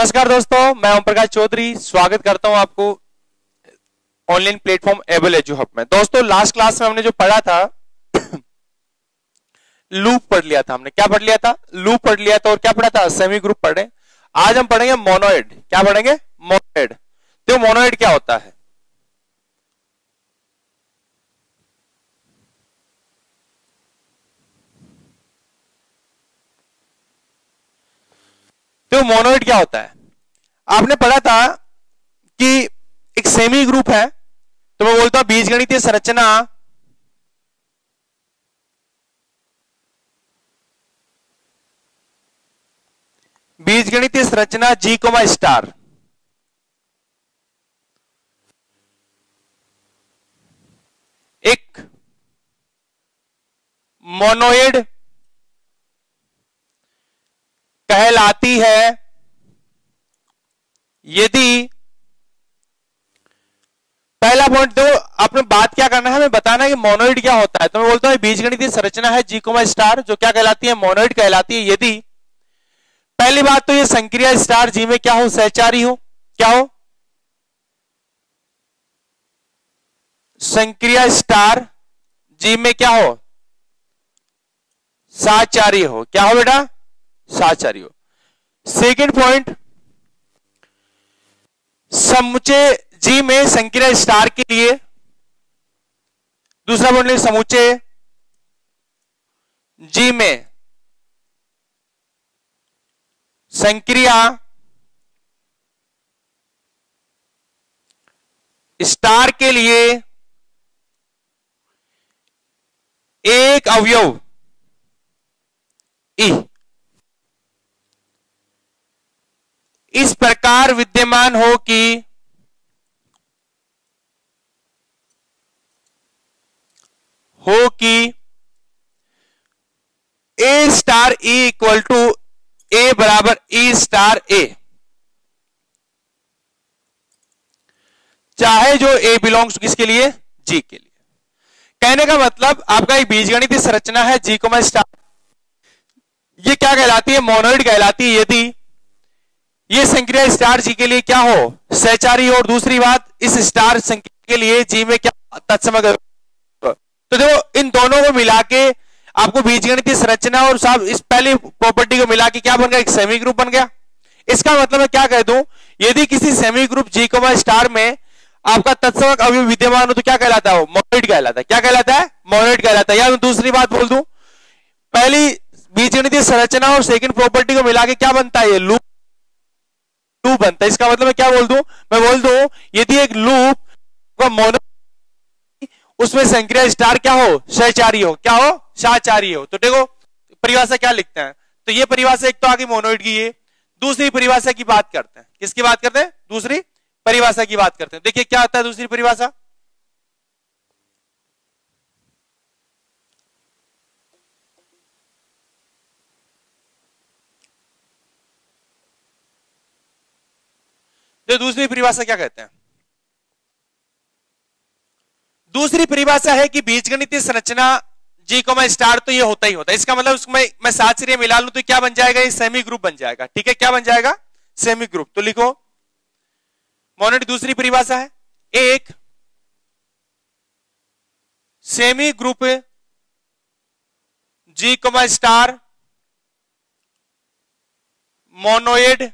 नमस्कार दोस्तों, मैं ओम प्रकाश चौधरी, स्वागत करता हूँ आपको online platform Able Edu Hub में। दोस्तों लास्ट क्लास में हमने जो पढ़ा था लूप पढ़ लिया था हमने। क्या पढ़ लिया था? लूप पढ़ लिया था और क्या पढ़ा था? सेमी ग्रुप पढ़े। आज हम पढ़ेंगे मोनोइड क्या पढ़ेंगे? मोनोइड तो मोनोइड क्या होता है? तो मोनोइड क्या होता है? आपने पढ़ा था कि एक सेमी ग्रुप है तो मैं बोलता हूँ बीजगणितीय संरचना बीजगणितीय संरचना जी कोमा स्टार एक मोनोइड कहलाती है। यदि पहला पॉइंट दो आपने बात क्या करना है, हमें बताना है कि मोनोइड क्या होता है। तो मैं बोलता हूँ बीजगणितीय संरचना है जी कोमा स्टार जो क्या कहलाती है, मोनोइड कहलाती है। यदि पहली बात तो ये संक्रिया स्टार जी में क्या हो, सहचारी हो, क्या हो? संक्रिया स्टार जी में क्या हो? साचारी हो। क्या हो बेटा? साचारी हो सेकेंड पॉइंट समुचे जी में संक्रिया स्टार के लिए, दूसरा पॉइंट समुचे जी में संक्रिया स्टार के लिए एक अवयव, ई। इस प्रकार विद्यमान हो कि हो कि A star E equal to A बराबर ई स्टार ए चाहे जो ए बिलोंग्स किसके लिए? जी के लिए। कहने का मतलब आपका एक बीजगणितीय संरचना है जी कोमा स्टार ये क्या कहलाती है? मोनोइड कहलाती है यदि ये संक्रिया स्टार जी के लिए क्या हो? सहचारी और दूसरी बात, इस स्टार संक्रिया के लिए जी में क्या तत्समक तो देखो, इन दोनों को मिला के आपको बीजगणितीय संरचना और साहब इस पहली प्रॉपर्टी को मिला के क्या बन गया? एक सेमी ग्रुप बन गया। इसका मतलब मैं क्या कह दूँ? यदि किसी semi group G comma star में आपका तत्समक अभी विद्यमान हो तो क्या कहलाता है? मोनोइड कहलाता है। क्या कहलाता है? मोनोइड कहलाता है। या मैं दूसरी बात बोल दूँ, पहली बीजगणितीय संरचना और सेकंड प्रॉपर्टी को मिला के क्या बनता है? ये लूप लूप बनता है। इसका मतलब मैं क्या बोल दू? मैं बोल दू, यदि एक लूप का मोनो उसमें संक्रिया स्टार क्या हो? सहचारी हो। क्या हो? शाहचारी हो। तो देखो, परिभाषा क्या लिखते हैं? तो ये परिभाषा एक तो आगे मोनोइड की है दूसरी परिभाषा की बात करते हैं। किसकी बात करते हैं? दूसरी परिभाषा की बात करते हैं। देखिए, क्या होता है दूसरी परिभाषा? तो दूसरी परिभाषा क्या कहते हैं? दूसरी परिभाषा है कि बीजगणितीय संरचना जी को मैं स्टार तो ये होता ही होता है। इसका मतलब उसमें मैं सात श्रेय मिला लू तो क्या बन जाएगा? ये सेमी ग्रुप बन जाएगा। ठीक है, क्या बन जाएगा? सेमी ग्रुप तो लिखो। मोनेट दूसरी परिभाषा है। एक semigroup G comma star monoid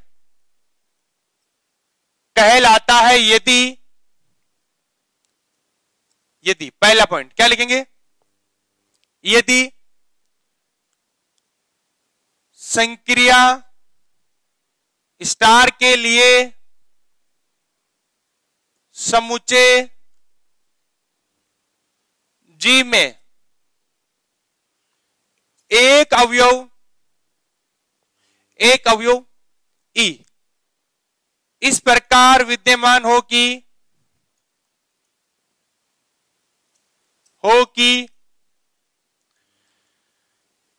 कहलाता है यदि यदि, पहला पॉइंट क्या लिखेंगे? यदि संक्रिया स्टार के लिए समुचे जी में एक अवयव एक अवयव ई इस प्रकार विद्यमान हो कि हो कि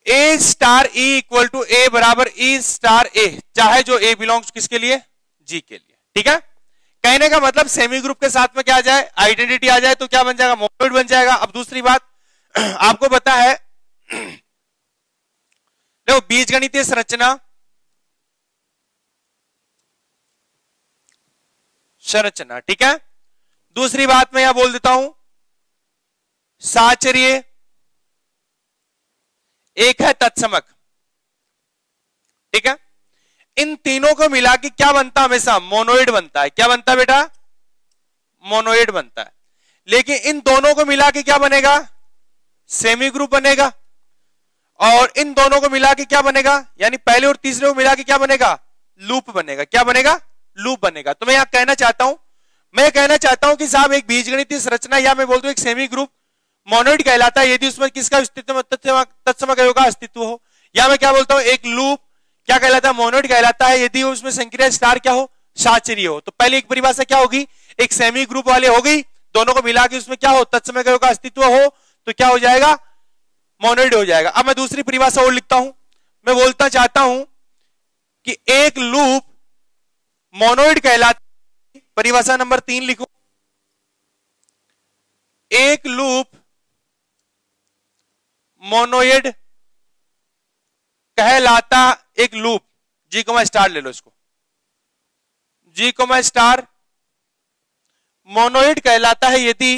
A star E equal to A बराबर ई स्टार ए चाहे जो ए बिलोंग्स किसके लिए? जी के लिए। ठीक है? कहने का मतलब सेमी ग्रुप के साथ में क्या आ जाए? आइडेंटिटी आ जाए तो क्या बन जाएगा? मोनोइड बन जाएगा। अब दूसरी बात, आपको पता है, देखो, बीजगणितीय संरचना संरचना, ठीक है? दूसरी बात मैं यहाँ बोल देता हूँ। साचर्य। एक है तत्समक, ठीक है? इन तीनों को मिला के क्या बनता हमेशा? मोनोइड बनता है। क्या बनता है बेटा? मोनोइड बनता है। लेकिन इन दोनों को मिला के क्या बनेगा? सेमी ग्रुप बनेगा। और इन दोनों को मिला के क्या बनेगा? यानी पहले और तीसरे को मिला के क्या बनेगा? लूप बनेगा। क्या बनेगा? लूप बनेगा। तो मैं यहाँ कहना चाहता हूँ, मैं कहना चाहता हूँ कि साहब, एक बीजगणितीय संरचना या मैं बोलता हूँ एक सेमी ग्रुप मोनोइड कहलाता है यदि उसमें किसका अस्तित्व तत्समक का अस्तित्व हो? या मैं क्या बोलता हूँ, एक लूप क्या कहलाता है मोनोइड कहलाता है, यदि उसमें संक्रिया स्टार क्या हो? साचरी हो। तो पहले एक परिभाषा क्या होगी? एक सेमी ग्रुप वाले हो गई, दोनों को मिला के उसमें क्या हो? तत्समय का अस्तित्व हो तो क्या हो जाएगा? मोनोइड हो जाएगा। अब मैं दूसरी परिभाषा और लिखता हूँ। मैं बोलता चाहता हूँ कि एक लूप मोनोइड कहलाती परिभाषा नंबर तीन लिखो। एक लूप मोनोइड कहलाता एक लूप। जी को मैं स्टार ले लो इसको। जी को मैं स्टार मोनोइड कहलाता है यदि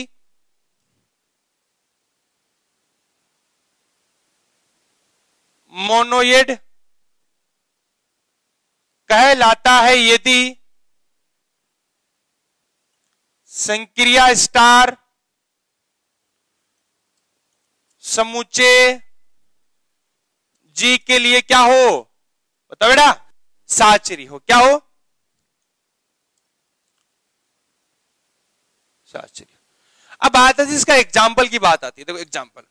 मोनोइड कहलाता है यदि संक्रिया स्टार समूचे जी के लिए क्या हो? बताओ बेटा, साचरी हो, क्या हो? साचरी। अब बात है इसका एग्ज़ाम्पल की बात आती है। देखो एग्ज़ाम्पल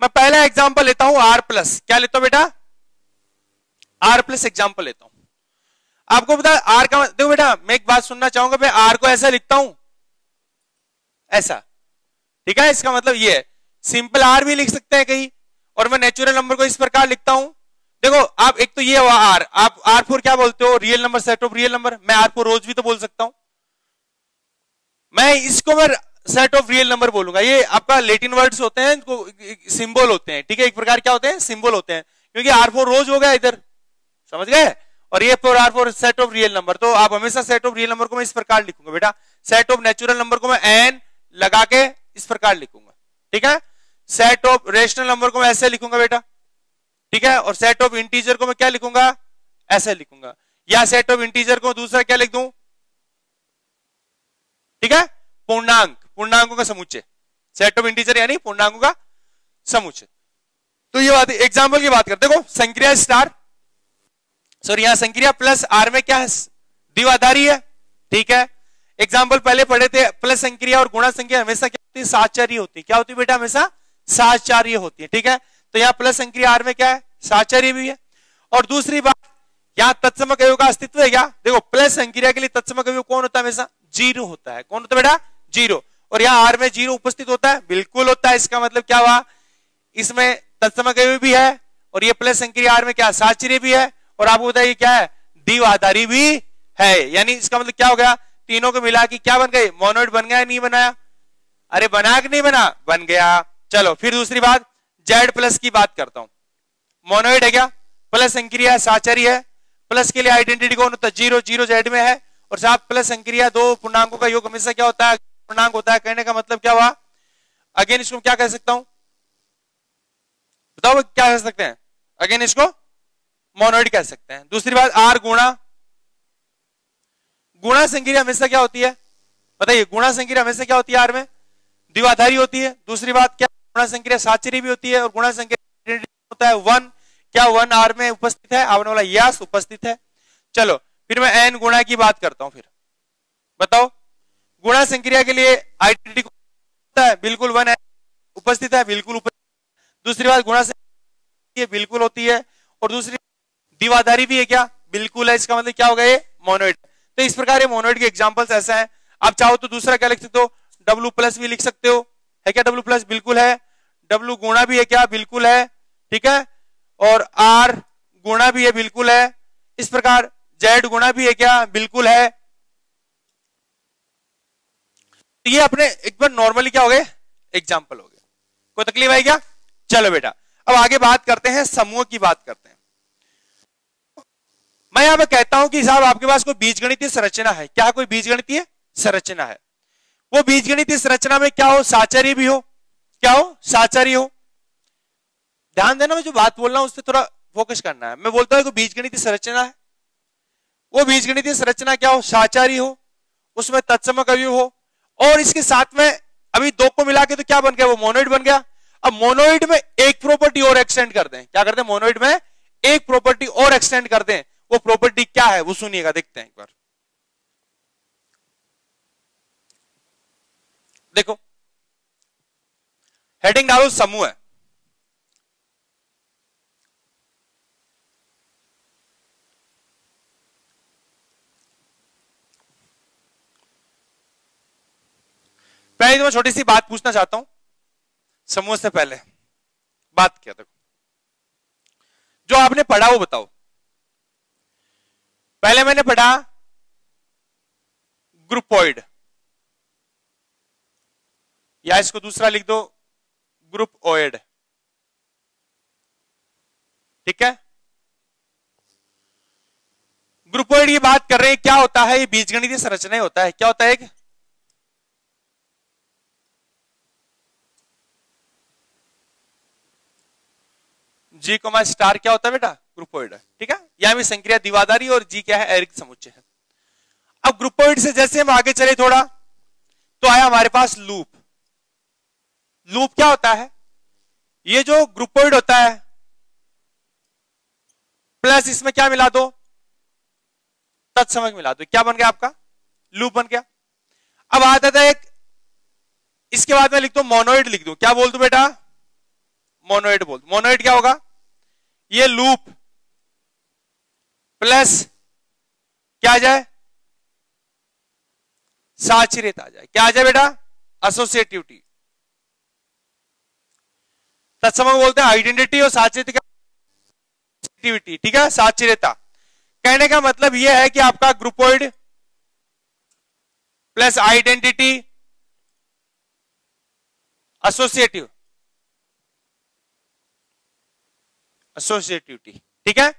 मैं पहला एग्ज़ाम्पल लेता हूँ आर प्लस क्या लेता हूँ बेटा? आर प्लस एग्ज़ाम्पल लेता हूँ। आपको बता आर का देखो बेटा, मैं एक बात सुनना चाहूँगा, मैं आर को ऐसा लिखता हूँ। ऐसा। ठीक है, इसका मतलब ये है सिंपल आर भी लिख सकते हैं कहीं, और मैं नेचुरल नंबर को इस प्रकार लिखता हूँ। देखो, आप, एक तो ये हुआ आर आप आर फोर क्या बोलते हो? Real number set of real number मैं आर फोर रोज भी तो बोल सकता हूँ। मैं इसको मैं सेट ऑफ़ रियल नंबर बोलूँगा। ये आपका लेटिन वर्ड्स होते हैं, इनको सिंबल होते हैं। ठीक है, एक प्रकार क्या होते हैं? सिंबल होते हैं। क्योंकि आर फोर रोज हो गया इधर। समझ गए? और ये for R for set of real number तो आप हमेशा सेट ऑफ़ रियल नंबर को मैं इस प्रकार लिखूँगा बेटा। सेट ऑफ़ नेचुरल नंबर को मैं एन लगा के इस प्रकार लिखूँगा। ठीक है? सेट ऑफ़ रेशनल नंबर को मैं ऐसे लिखूँगा बेटा। ठीक है? और सेट ऑफ़ इंटीजर को मैं क्या लिखूँगा? ऐसे लिखूँगा। या सेट ऑफ़ इंटीजर को दूसरा क्या लिख दू? ठीक है? पूर्णांक। पूर्णांकों का समुच्चय। सेट ऑफ़ इंटीजर यानी पूर्णांकों का समुच्चय। तो ये बात एग्ज़ाम्पल की बात करते देखो, संक्रिया स्टार सॉरी यहाँ संक्रिया प्लस आर में क्या है? द्विआधारी है, ठीक है? एग्ज़ाम्पल पहले पढ़े थे प्लस संक्रिया और गुणा संक्रिया हमेशा क्या होती है? साचारी होती है। क्या होती है बेटा? हमेशा साचार्य होती है, ठीक है? तो यहाँ प्लस संक्रिया आर में क्या है? साचार्य भी है। और दूसरी बात, यहाँ तत्सम अवयव का अस्तित्व है क्या? देखो प्लस संक्रिया के लिए तत्सम अवयव कौन होता है हमेशा? ज़ीरो होता है। कौन होता है बेटा? ज़ीरो। और यहाँ आर में ज़ीरो उपस्थित होता है। बिल्कुल होता है। इसका मतलब क्या हुआ? इसमें तत्सम अवयव भी है और ये प्लस संक्रिया आर में क्या? साचर्य भी है। और आपको बताइए क्या है? दीव आधारी भी है। यानी इसका मतलब क्या हो गया? तीनों को मिला के क्या बन गए? मोनोइड बन गया नहीं बनाया? अरे बना कि नहीं बना? बन गया। चलो, फिर दूसरी बात, जेड प्लस की बात करता हूँ। मोनोइड है क्या? प्लस संक्रिया साचरी है। प्लस के लिए आइडेंटिटी कौन होता है? ज़ीरो ज़ीरो जेड में है। और साहब, प्लस संक्रिया दो पूर्णांकों का योग हमेशा क्या होता है? पूर्णांक होता है। कहने का मतलब क्या हुआ? अगेन इसको क्या कह सकता हूँ? बताओ क्या कह सकते हैं? अगेन इसको मोनोइड कह सकते हैं। दूसरी बात, आर गुणा। गुणा संक्रिया हमेशा क्या होती है? बताइए, गुणा संक्रिया हमेशा क्या होती है आर में? द्विआधारी होती है। दूसरी बात, क्या गुणा संक्रिया साचरी भी होती है और गुणा संक्रिया होता है वन? क्या वन आर में उपस्थित है? आवने वाला यस उपस्थित है। चलो, फिर मैं एन गुणा की बात करता हूँ फिर। बताओ, गुणा संक्रिया के लिए आइडेंटिटी होता है? बिल्कुल वन है, उपस्थित है, बिल्कुल उपस्थित दूसरी बात, गुणा संक्रिया बिल्कुल होती है और दूसरी दिवाधारी भी है क्या? बिल्कुल है, इसका मतलब क्या हो गया मोनोइड। तो इस प्रकार मोनोइड के एग्जाम्पल्स ऐसा है। आप चाहो तो दूसरा क्या लिख सकते हो? डब्लू प्लस भी लिख सकते हो। है क्या डब्लू प्लस बिल्कुल है। डब्लू गुणा भी है क्या? बिल्कुल है। ठीक है? और आर गुणा भी है, बिल्कुल है। इस प्रकार जेड गुणा भी है क्या? बिल्कुल है। तो ये अपने एक बार नॉर्मली क्या हो गए? एग्ज़ाम्पल हो गए। कोई तकलीफ़ आई क्या? चलो बेटा। अब आगे बात करते हैं, समूह की बात करते हैं। मैं यहाँ पर कहता हूँ कि साहब, आपके पास कोई बीजगणितीय संरचना है। क्या कोई बीजगणितीय संरचना है? वो बीजगणितीय संरचना में क्या हो? साचारी भी हो। क्या हो? साचारी हो। ध्यान देना, मैं जो बात बोल रहा हूँ उससे थोड़ा फोकस करना है। मैं बोलता हूँ कि बीजगणितीय संरचना है। वो बीजगणितीय संरचना क्या हो? साचारी हो। उसमें तत्सम कवि हो। और इसके साथ में अभी दो को मिला के तो क्या बन गया? वो मोनोइड बन गया। अब मोनोइड में एक प्रॉपर्टी और एक्सटेंड कर दें। क्या करते हैं मोनोइड में एक प्रॉपर्टी और एक्सटेंड कर दें। वो प्रॉपर्टी क्या है, वो सुनिएगा, देखते हैं एक बार। देखो हेडिंग डालो, समूह है। पहले तो मैं छोटी सी बात पूछना चाहता हूँ, समूह से पहले। बात क्या, देखो। जो आपने पढ़ा, वो बताओ। पहले मैंने पढ़ा ग्रुपोइड। या इसको दूसरा लिख दो ग्रुप ओएड ठीक है? ग्रुपोइड की बात कर रहे हैं, क्या होता है? ये बीजगणितीय संरचना होता है। क्या होता है जी कोमा स्टार क्या होता है बेटा? ग्रुपोइड है। ठीक है? यहाँ भी संक्रिया दीवादारी और जी क्या है? एरिक समुच्चय है। अब ग्रुपोइड से जैसे हम आगे चले थोड़ा तो आया हमारे पास लूप लूप क्या होता है? ये जो ग्रुपोइड होता है प्लस इसमें क्या मिला दो? तत्समक मिला दो। क्या बन गया आपका? लूप बन गया। अब आता था एक, इसके बाद में लिख दो मोनोइड लिख दू। क्या बोल दू बेटा? मोनोइड बोल मोनोइड क्या होगा? ये लूप प्लस क्या आ जाए? साचिरित आ जाए। क्या आ जाए बेटा? एसोसिएटिविटी तत्सम बोलते हैं आइडेंटिटी और साचिरित एक्टिविटी ठीक है? साचिरता कहने का मतलब यह है कि आपका groupoid plus identity associative associativity ठीक है?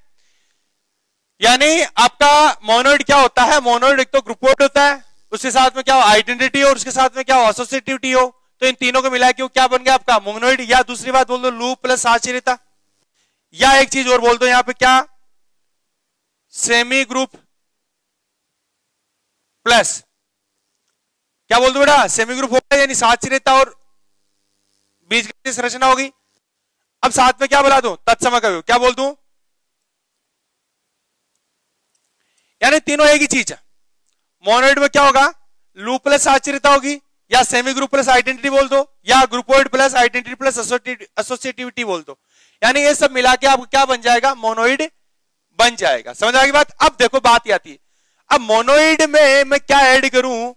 यानी आपका मोनोइड क्या होता है? मोनोइड एक तो ग्रुपोइड होता है, उसके साथ में क्या हो, आइडेंटिटी और उसके साथ में क्या हो, एसोसिएटिविटी हो तो इन तीनों को मिला के क्या बन गया आपका? मोनोइड, या दूसरी बात बोल दो, लूप प्लस आश्चर्यता या एक चीज़ और बोल दो यहाँ पे क्या? Semigroup plus. क्या बोल दो बेटा? सेमी ग्रुप होगा, यानी साक्षरता और बीज संरचना होगी। अब साथ में क्या बोला दू? तत्समय कवि। क्या बोल दू? यानी तीनों एक ही चीज़ है। मोनोइड में क्या होगा? लू प्लस आश्चर्यता होगी, या सेमी ग्रुप प्लस आइडेंटिटी बोल दो, या groupoid plus identity plus associativity बोल दो। यानी ये सब मिला के आपको क्या बन जाएगा? मोनोइड बन जाएगा। समझ आ गई बात? अब देखो बात आती है। अब मोनोइड में मैं क्या ऐड करूँ?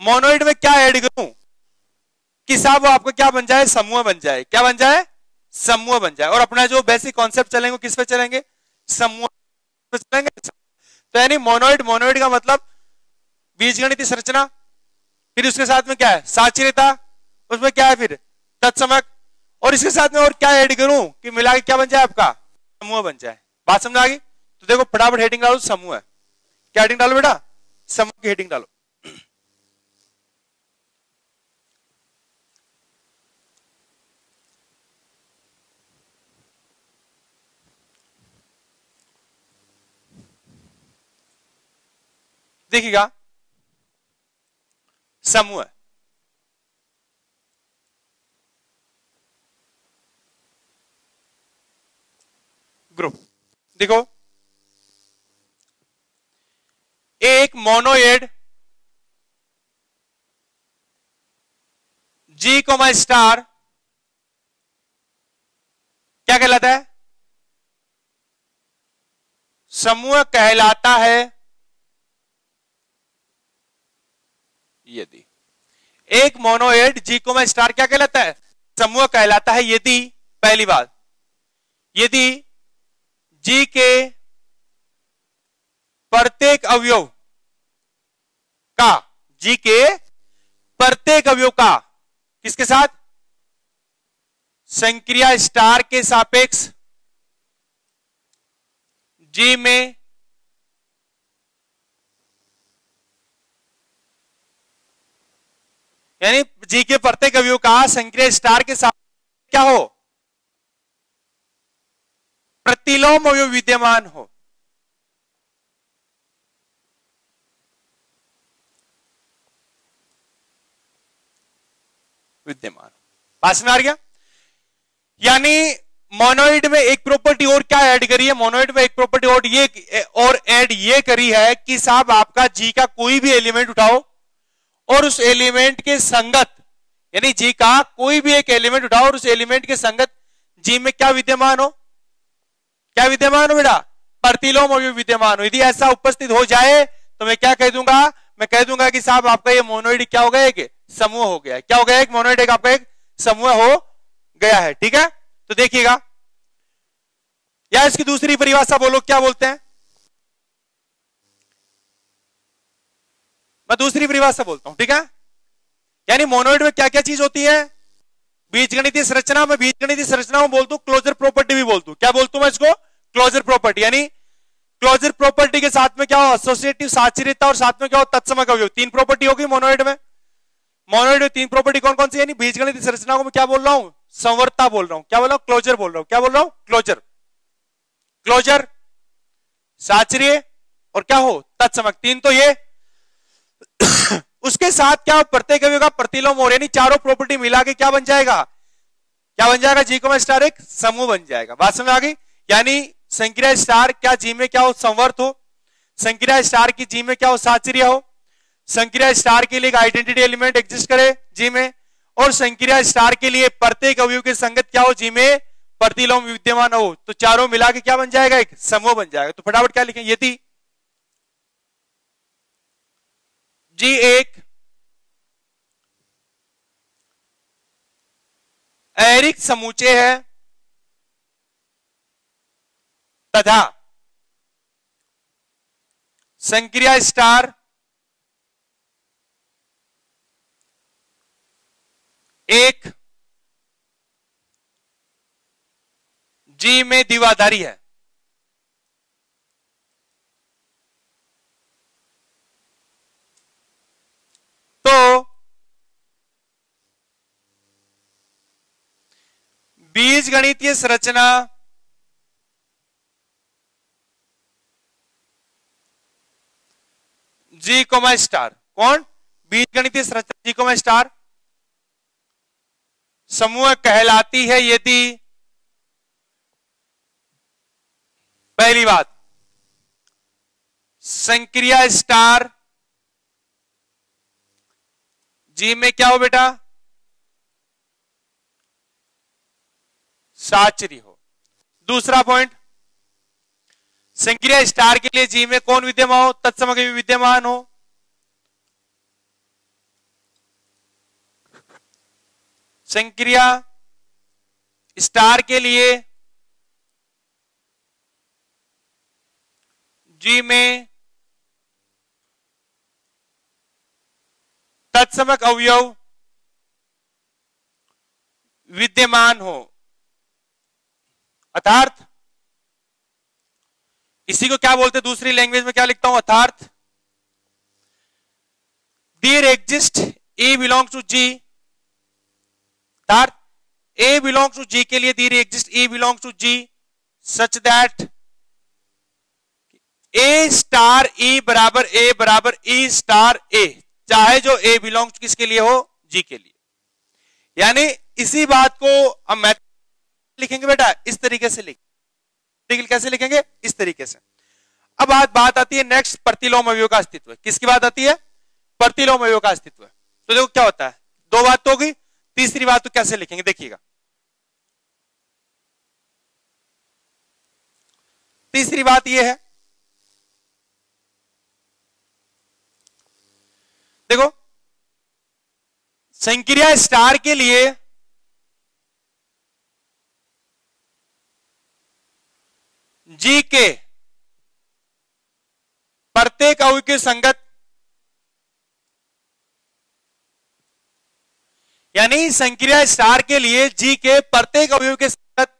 मोनोइड में क्या ऐड करूँ? कि साहब वो आपको क्या बन जाए? समूह बन जाए। क्या बन जाए? समूह बन जाए। और अपना जो बेसिक कॉन्सेप्ट चलेंगे किस पे चलेंगे? समूह तो यानी मोनोइड मोनोइड का मतलब बीजगणित संरचना, फिर उसके साथ में क्या है? साक्षरता, उसमें क्या है फिर? तत्समक, और इसके साथ में और क्या ऐड करूँ कि मिला के क्या बन जाए आपका? समूह बन जाए। बात समझ आ गई? तो देखो, फटाफट हेडिंग डालो, समूह है। क्या हेडिंग डालो बेटा? समूह की हेडिंग डालो। देखिएगा, समूह। ग्रुप। देखो, एक मोनोएड जी कोमा स्टार क्या कहलाता है? समूह कहलाता है यदि। एक मोनोएड जी को मैं स्टार क्या कहलाता है? समूह कहलाता है यदि, पहली बात। यदि जी के प्रत्येक अवयव का जी के प्रत्येक अवयव का, किसके साथ? संक्रिया स्टार के सापेक्ष, जी में यानी जी के प्रत्येक अवयव का संक्रिय स्टार के साथ क्या हो? प्रतिलोम अवयव विद्यमान हो? विद्यमान। पास में आ गया यानी मोनोइड में एक प्रॉपर्टी और क्या ऐड करी है? मोनोइड में एक प्रॉपर्टी और ये, और ऐड ये करी है कि साहब आपका जी का कोई भी एलिमेंट उठाओ और उस एलिमेंट के संगत, यानी जी का कोई भी एक एलिमेंट उठाओ और उस एलिमेंट के संगत, जी में क्या विद्यमान हो? क्या विद्यमान हो बेटा? प्रतिलोम अभी विद्यमान हो। यदि ऐसा उपस्थित हो जाए तो मैं क्या कह दूँगा? मैं कह दूँगा कि साहब, आपका ये मोनोइड क्या हो गया? एक समूह हो गया। क्या हो गया? एक मोनोइड, एक आपका एक समूह हो गया है। ठीक है? तो देखिएगा। या इसकी दूसरी परिभाषा बोलो, क्या बोलते हैं? मैं दूसरी परिभाषा बोलता हूँ, ठीक है? यानी मोनोइड में क्या क्या चीज़ होती है? बीजगणितीय संरचना में बीजगणितीय संरचना में बोलता हूँ क्लोजर प्रॉपर्टी भी बोलता हूँ क्या बोलता हूँ मैं इसको? क्लोजर प्रॉपर्टी, यानी क्लोजर प्रॉपर्टी के साथ में क्या हो? एसोसिएटिव साचरिता और साथ में क्या हो? तत्समक अवयव तीन प्रॉपर्टी होगी मोनोइड में। मोनोइड में तीन प्रॉपर्टी कौन कौन सी यानी बीजगणितीय संरचना को मैं क्या बोल रहा हूँ? संवर्ता बोल रहा हूँ। क्या बोल रहा हूँ? क्लोजर बोल रहा हूँ। क्या बोल रहा हूँ? क्लोजर। क्लोजर साचर्य और क्या हो? तत्समक। तीन तो ये उसके साथ क्या प्रत्येक अवयव का प्रतिलोम और यानी चारों प्रॉपर्टी मिला के क्या बन जाएगा? क्या बन जाएगा? जी को स्टार एक समूह बन जाएगा। बात समझ आ गई? यानी संक्रिया स्टार क्या जी में क्या हो? संवर्त हो। संक्रिया स्टार की जी में क्या हो? साचर्य हो। संक्रिया स्टार के लिए आइडेंटिटी एलिमेंट एग्जिस्ट करे जी में। और संक्रिया स्टार के लिए प्रत्येक अवयव के संगत क्या हो? जी में प्रतिलोम विद्यमान हो। तो चारों मिला के क्या बन जाएगा? एक समूह बन जाएगा। तो फटाफट क्या लिखें? यदि जी एक। एरिक समूचे है। तथा संक्रिया स्टार एक। जी में दीवाधारी है। तो बीज गणितीय संरचना जी कोमा स्टार कौन? बीज गणितीय संरचना जी कोमा स्टार समूह कहलाती है यदि पहली बात, संक्रिया स्टार जी में क्या हो बेटा? साचरी हो। दूसरा पॉइंट संक्रिया स्टार के लिए जी में कौन विद्यमान हो? तत्समग्र विद्यमान हो। संक्रिया स्टार के लिए जी में तत्समक अवयव विद्यमान हो। अर्थात इसी को क्या बोलते दूसरी लैंग्वेज में क्या लिखता हूँ? अर्थात there exist A belong to G अर्थात ए बिलोंग टू जी के लिए there exist A belongs to G such that A star E बराबर ए बराबर ई स्टार ए चाहे जो ए बिलोंग किसके लिए हो जी के लिए। यानी इसी बात को हम मैथ लिखेंगे बेटा, इस तरीके से लिख कैसे लिखेंगे? इस तरीके से। अब बात बात आती है नेक्स्ट प्रतिलोम अवयव का अस्तित्व। किसकी बात आती है? प्रतिलोम अवयव का अस्तित्व। तो देखो क्या होता है। दो बात तो होगी तीसरी बात तो कैसे लिखेंगे? देखिएगा। तीसरी बात यह है देखो, संक्रिया स्टार के लिए जी के प्रत्येक अवयव के संगत, यानी संक्रिया स्टार के लिए जी के प्रत्येक अवयव के संगत,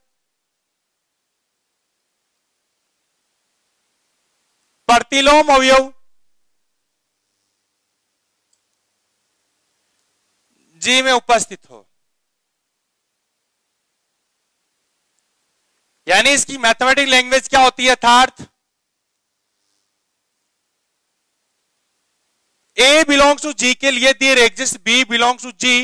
प्रतिलोम अवयव जी में उपस्थित हो। यानी इसकी मैथमेटिक लैंग्वेज क्या होती है अर्थार्थ ए बिलोंग्स टू जी के लिए there exist B belongs to G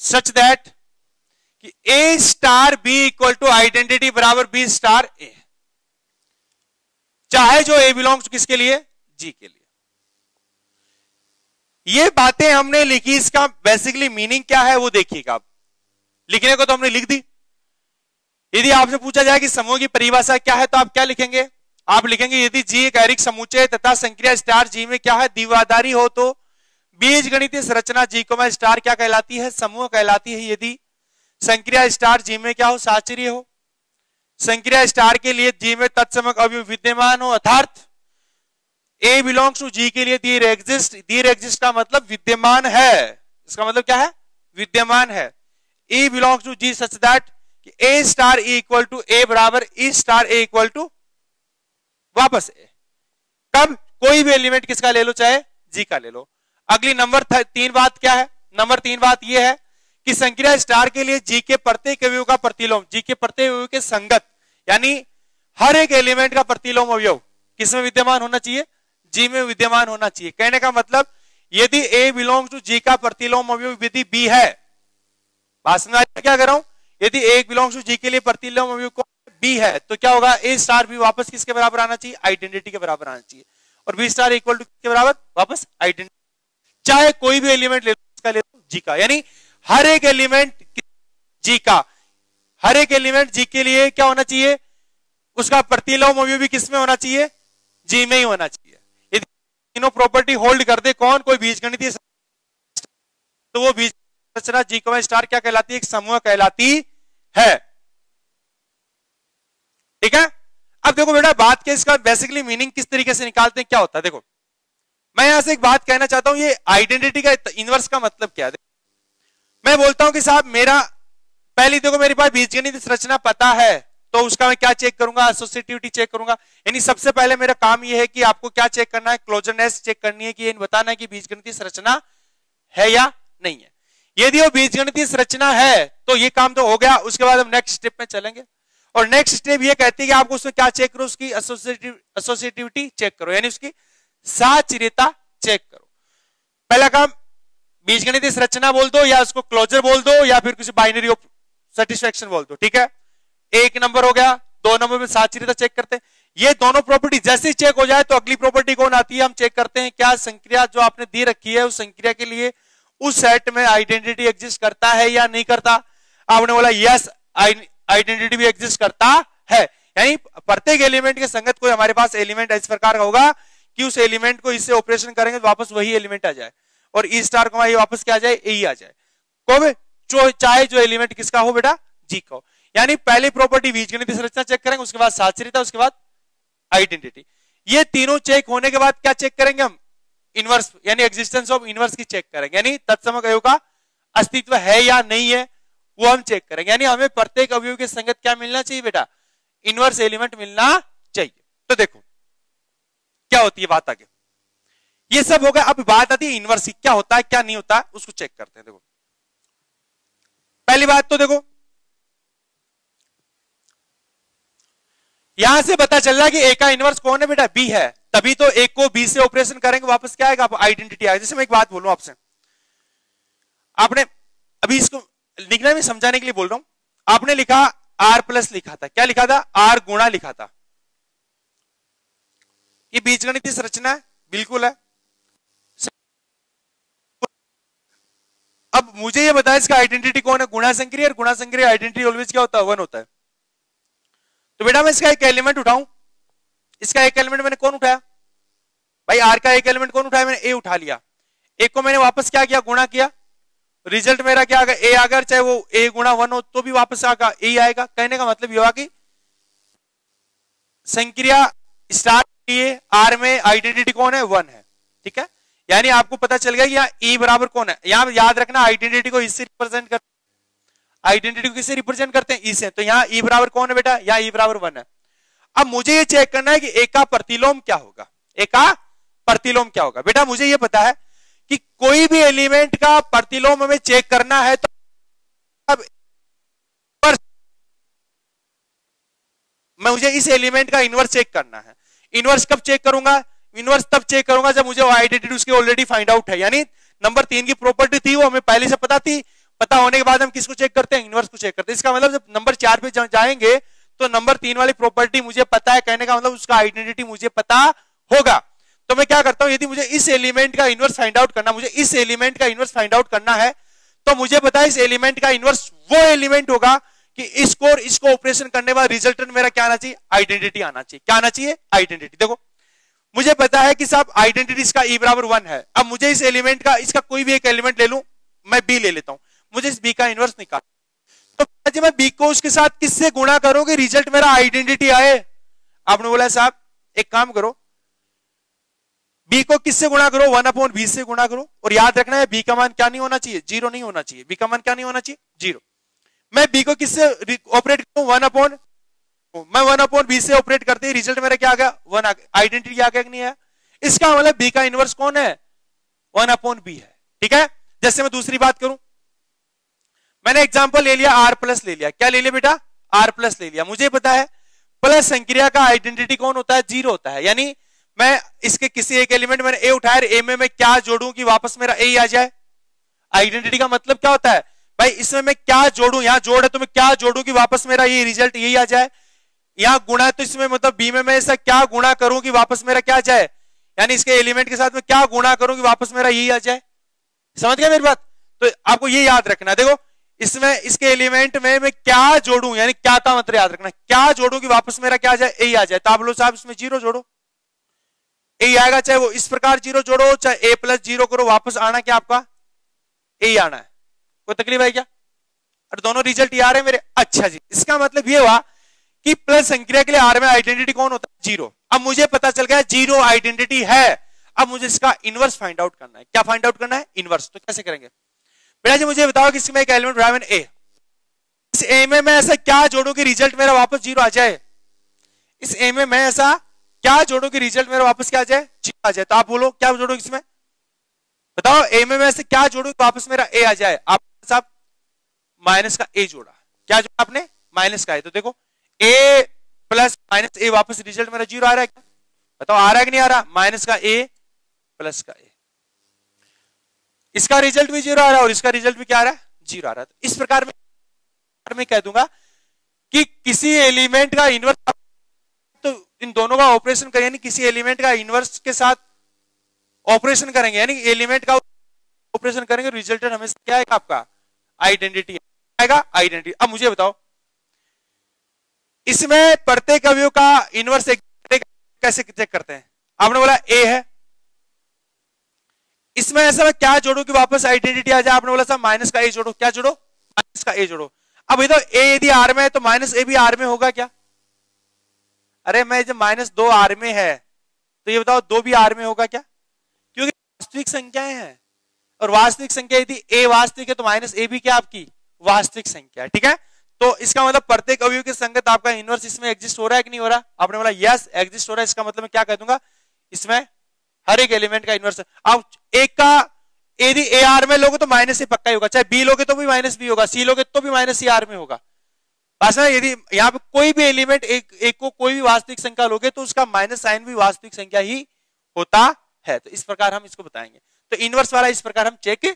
such that कि A star B equal to identity बराबर बी स्टार ए चाहे जो ए बिलोंग्स किसके लिए? जी के लिए। ये बातें हमने लिखी, इसका बेसिकली मीनिंग क्या है वो देखिएगा आप। लिखने को तो हमने लिख दी। यदि आपसे पूछा जाए कि समूह की परिभाषा क्या है तो आप क्या लिखेंगे? आप लिखेंगे, यदि जी एक एरिक समुचे तथा संक्रिया स्टार जी में क्या है, दीवादारी हो तो बीज गणितीय संरचना जी को मैं स्टार क्या कहलाती है? समूह कहलाती है। यदि संक्रिया स्टार जी में क्या हो, साचर्य हो। संक्रिया स्टार के लिए जी में तत्समक अभी विद्यमान हो अर्थात ए बिलोंग्स टू जी के लिए दीर एग्जिस्ट दीर एग्जिस्ट का मतलब विद्यमान है। इसका मतलब क्या है? विद्यमान है। E belongs to G such that A star equal to A बराबर E star A equal to वापस ए कब कोई भी एलिमेंट किसका ले लो? चाहे जी का ले लो। अगली नंबर तीन बात क्या है? नंबर तीन बात यह है कि संक्रिया स्टार के लिए जी के प्रत्येक अवयव का प्रतिलोम जी के प्रत्येक अवयव के संगत, यानी हर एक एलिमेंट का प्रतिलोम अवयव किसमें विद्यमान होना चाहिए? जी में विद्यमान होना चाहिए। कहने का मतलब यदि ए बिलोंग्स टू जी का प्रतिलोम अवयव यदि बी है, बात समझ क्या कर रहा हूँ? यदि ए बिलोंग्स टू जी के लिए प्रतिलोम अवयव को बी है तो क्या होगा? ए स्टार बी वापस किसके बराबर आना चाहिए? आइडेंटिटी के बराबर आना चाहिए। और बी स्टार इक्वल टू के बराबर? वापस आइडेंटिटी चाहे कोई भी एलिमेंट ले लो ले जी का। यानी हर एक एलिमेंट जी का। हर एक एलिमेंट जी के लिए क्या होना चाहिए? उसका प्रतिलोम अवयव भी किसमें होना चाहिए? जी में ही होना चाहिए। तीनों प्रॉपर्टी होल्ड कर दे। कौन? कोई बीज गणित तो वो बीज रचना जी को स्टार क्या कहलाती? है एक समूह कहलाती है। ठीक है? अब देखो बेटा, बात के इसका बेसिकली मीनिंग किस तरीके से निकालते हैं, क्या होता है? देखो, मैं यहाँ से एक बात कहना चाहता हूँ, ये आइडेंटिटी का इनवर्स का मतलब क्या है? मैं बोलता हूँ कि साहब, मेरा, पहली देखो, मेरे पास बीजगणित संरचना पता है। तो उसका मैं क्या चेक करूँगा? एसोसिएटिविटी चेक करूँगा। यानी सबसे पहले मेरा काम यह है कि आपको क्या चेक करना है? क्लोजरनेस चेक करनी है कि बताना है कि बीजगणित संरचना है या नहीं है। यदि वो बीजगणितीय संरचना है तो ये काम तो हो गया। उसके बाद हम नेक्स्ट स्टेप में चलेंगे। और नेक्स्ट स्टेप ये कहती है कि आपको उसमें क्या चेक करो? उसकी एसोसिएटिविटी चेक करो। यानी उसकी साचिरता चेक करो। पहला काम, बीजगणितीय संरचना बोल दो या उसको क्लोजर बोल दो या फिर किसी बाइनरी ऑफ़ सेटिस्फेक्शन बोल दो। ठीक है? एक नंबर हो गया, दो नंबर में साचिरता चेक करते हैं। ये दोनों प्रॉपर्टी जैसे चेक हो जाए तो अगली प्रॉपर्टी कौन आती है, हम चेक करते हैं क्या संक्रिया जो आपने दी रखी है, उस संक्रिया के लिए उस सेट में आइडेंटिटी एग्जिस्ट करता है या नहीं करता। आपने बोला यस आइडेंटिटी भी एग्जिस्ट करता है। यानी प्रत्येक एलिमेंट के संगत कोई हमारे पास एलिमेंट इस प्रकार का होगा कि उस एलिमेंट को इससे ऑपरेशन करेंगे तो वापस वही एलिमेंट आ जाए। और ई स्टार को वापस क्या आ जाए? ए आ जाए। को चाहे जो एलिमेंट किसका हो बेटा? जी का यानी पहली प्रॉपर्टी बीजगणित संरचना चेक करेंगे, उसके बाद साचरिता उसके बाद आइडेंटिटी ये तीनों चेक होने के बाद क्या चेक करेंगे हम? इनवर्स यानी एग्जिस्टेंस ऑफ़ इनवर्स की चेक करेंगे. यानी तत्समक अवयव का अस्तित्व है या नहीं है, वो हम चेक करेंगे. यानी हमें प्रत्येक अवयव के संगत क्या मिलना चाहिए बेटा? इनवर्स एलिमेंट मिलना चाहिए. तो देखो, क्या होती है बात आगे? ये सब हो गया, अब बात आती है इनवर्स क्या होता है, क्या नहीं होता, उसको चेक करते हैं, देखो. पहली बात तो देखो यहाँ से पता चल रहा है कि ए का इनवर्स कौन है बेटा? बी है। तभी तो एक को बी से ऑपरेशन करेंगे, वापस क्या आएगा? आप आइडेंटिटी आएगा। जैसे मैं एक बात बोलूँ आपसे। आपने, अभी इसको लिखना में समझाने के लिए बोल रहा हूँ। आपने लिखा आर प्लस लिखा था। क्या लिखा था? आर गुणा लिखा था। ये बीजगणितीय संरचना है। बिल्कुल है। अब मुझे ये बताया इसका आइडेंटिटी कौन है? गुणा संक्रिय और गुणा संक्रिय आइडेंटिटी ऑलवेज क्या होता है? वन होता है। तो बेटा मैं इसका एक एलिमेंट उठाऊं? इसका एक एलिमेंट मैंने कौन उठाया? भाई आर का एक एलिमेंट कौन उठाया? मैंने ए उठा लिया। एक को मैंने वापस क्या किया? गुणा किया। रिज़ल्ट मेरा क्या आ गया ए अगर चाहे वो ए गुणा वन हो तो भी वापस आएगा ए आएगा। कहने का मतलब ये हुआ कि संक्रिया स्टार्ट किए आर में आइडेंटिटी कौन है? वन है। ठीक है? यानी आपको पता चल गया कि यहाँ ई e बराबर कौन है? यहाँ याद रखना आइडेंटिटी को इससे रिप्रेजेंट कर आइडेंटिटी को किससे रिप्रेजेंट करते हैं? ई e से तो यहाँ ई e बराबर कौन है बेटा? यहाँ ई बराबर वन है। अब मुझे ये चेक करना है कि ए का प्रतिलोम क्या होगा? ए का प्रतिलोम क्या होगा? बेटा मुझे ये पता है कि कोई भी एलिमेंट का प्रतिलोम हमें चेक करना है तो अब मैं मुझे इस एलिमेंट का इनवर्स चेक करना है। इनवर्स कब चेक करूँगा? इनवर्स तब चेक करूँगा जब मुझे आइडेंटिटी उसकी ऑलरेडी फाइंड आउट है। यानी नंबर तीन की प्रॉपर्टी थी, वो हमें पहले से पता थी पता होने के बाद हम किसको चेक करते हैं? इनवर्स को चेक करते हैं। इसका मतलब जब नंबर चार पे जाएँगे तो नंबर तीन वाली प्रॉपर्टी मुझे पता है, कहने का मतलब उसका आइडेंटिटी मुझे पता होगा। तो मैं क्या करता हूँ? यदि मुझे इस एलिमेंट का इनवर्स फाइंड आउट करना, मुझे इस एलिमेंट का इनवर्स फाइंड आउट करना है तो मुझे पता है इस एलिमेंट का इनवर्स वो एलिमेंट होगा कि इसको और इसको ऑपरेशन करने वाला रिजल्टेंट मेरा क्या आना चाहिए? आइडेंटिटी आना चाहिए। क्या आना चाहिए? आइडेंटिटी देखो, मुझे पता है कि साहब आइडेंटिटी इसका ई e बराबर वन है। अब मुझे इस एलिमेंट का, इसका कोई भी एक एलिमेंट ले लू, मैं बी ले लेता हूँ। मुझे इस बी का इनवर्स निकाल। तो जब मैं बी को उसके साथ किससे गुणा करूँगी? रिज़ल्ट मेरा आइडेंटिटी आए। आपने बोला, साहब, एक काम करो। बी को किससे गुणा करो? वन अपॉन बी से गुणा करो। और याद रखना है बी का मान क्या नहीं होना चाहिए? ज़ीरो नहीं होना चाहिए। बी का मान क्या नहीं होना चाहिए? ज़ीरो मैं बी को किससे ऑपरेट करूँ? वन अपॉन मैं वन अपॉन बी से ऑपरेट करते ही रिज़ल्ट मेरा क्या आ गया? वन आइडेंटिटी आ गया नहीं है इसका मतलब बी का इनवर्स कौन है? वन अपॉन बी है। ठीक है? जैसे मैं दूसरी बात करूँ मैंने एग्जांपल ले लिया आर प्लस ले लिया। क्या ले लिया बेटा? आर प्लस ले लिया। मुझे पता है प्लस संक्रिया का आइडेंटिटी कौन होता है? ज़ीरो होता है। यानी मैं इसके किसी एक एलिमेंट मैंने ए उठाया ए में मैं क्या जोड़ू कि वापस मेरा ए आ जाए? आइडेंटिटी का मतलब क्या होता है? भाई, इसमें मैं क्या जोड़ू? यहाँ जोड़ है तो मैं क्या जोड़ू कि वापस मेरा ये रिज़ल्ट यही आ जाए? यहाँ गुणा है तो इसमें मतलब बी में मैं ऐसा क्या गुणा करूँ कि वापस मेरा क्या जाए? यानी इसके एलिमेंट के साथ में क्या गुणा करूँ कि वापस मेरा यही आ जाए? समझ गया मेरी बात? तो आपको ये याद रखना देखो इसमें, इसके एलिमेंट में मैं क्या जोड़ू? यानी क्या था मतलब याद रखना। क्या जोड़ू कि वापस मेरा क्या जाए? ए आ जाए। तो लोग साहब, इसमें ज़ीरो जोड़ो। ए आएगा, चाहे वो इस प्रकार ज़ीरो जोड़ो, चाहे ए प्लस ज़ीरो करो, वापस आना क्या आपका? ए आना है। कोई तकलीफ़ है क्या? और दोनों रिज़ल्ट ये आ रहे हैं मेरे। अच्छा जी। इसका मतलब ये हुआ कि प्लस संक्रिया के लिए आर में आइडेंटिटी कौन होता है? ज़ीरो अब मुझे पता चल गया ज़ीरो आइडेंटिटी है। अब मुझे इसका इनवर्स फाइंड आउट करना है। क्या फाइंड आउट करना है? इनवर्स तो कैसे करेंगे? बेटा जी मुझे बताओ कि इसमें एक एलिमेंट ब्राह्मण ए इस ए में मैं ऐसा क्या जोड़ू कि रिज़ल्ट मेरा वापस ज़ीरो आ जाए? इस ए में मैं ऐसा क्या जोड़ू कि रिज़ल्ट मेरा वापस क्या आ जाए? ज़ीरो आ जाए। तो आप बोलो, क्या जोड़ो इसमें बताओ ए में मैं ऐसे क्या जोड़ू वापस मेरा ए आ जाए? आप साहब माइनस का ए जोड़ा। क्या जोड़ा आपने? माइनस का है। तो देखो ए प्लस माइनस ए वापस रिज़ल्ट मेरा ज़ीरो आ रहा है क्या? बताओ, आ रहा है कि नहीं आ रहा? माइनस का ए प्लस का ए इसका रिज़ल्ट भी ज़ीरो आ रहा है और इसका रिज़ल्ट भी क्या आ रहा है? ज़ीरो आ रहा है। तो इस प्रकार में मैं कह दूँगा कि किसी एलिमेंट का इनवर्स तो इन दोनों का ऑपरेशन करें, यानी किसी एलिमेंट का इनवर्स के साथ ऑपरेशन करेंगे, यानी एलिमेंट का ऑपरेशन करेंगे रिजल्टेंट हमेशा क्या आएगा आपका? आइडेंटिटी आएगा आइडेंटिटी अब मुझे बताओ, इसमें प्रत्येक अवयव का इनवर्स कैसे चेक करते हैं? आपने बोला ए है इसमें ऐसा मैं क्या जोड़ू कि वापस आइडेंटिटी आ जाए? आपने बोला था माइनस का ए जोड़ो। क्या जोड़ो? माइनस का ए जोड़ो। अब इधर ए यदि आर में है तो माइनस ए भी आर में होगा क्या? अरे, मैं जब माइनस दो आर में है तो ये बताओ, दो भी आर में होगा क्या? क्योंकि वास्तविक संख्याएँ हैं। और वास्तविक संख्या यदि ए वास्तविक है तो माइनस ए भी क्या आपकी? वास्तविक संख्या ठीक है? तो इसका मतलब प्रत्येक अवयव के संगत आपका इनवर्स इसमें एग्जिस्ट हो रहा है कि नहीं हो रहा? आपने बोला यस एग्जिस्ट हो रहा है। इसका मतलब मैं क्या कह दूँगा? इसमें हर एक एलिमेंट का इनवर्स अब एक का यदि ए आर में लोगे तो माइनस ही पक्का ही होगा। चाहे बी लोगे तो भी माइनस बी होगा सी लोगे तो भी माइनस सी आर में होगा। बस ना यदि यहाँ पे कोई भी एलिमेंट एक, एक को कोई भी वास्तविक संख्या लोगे तो उसका माइनस साइन भी वास्तविक संख्या ही होता है। तो इस प्रकार हम इसको बताएँगे। तो इनवर्स वाला इस प्रकार हम चेक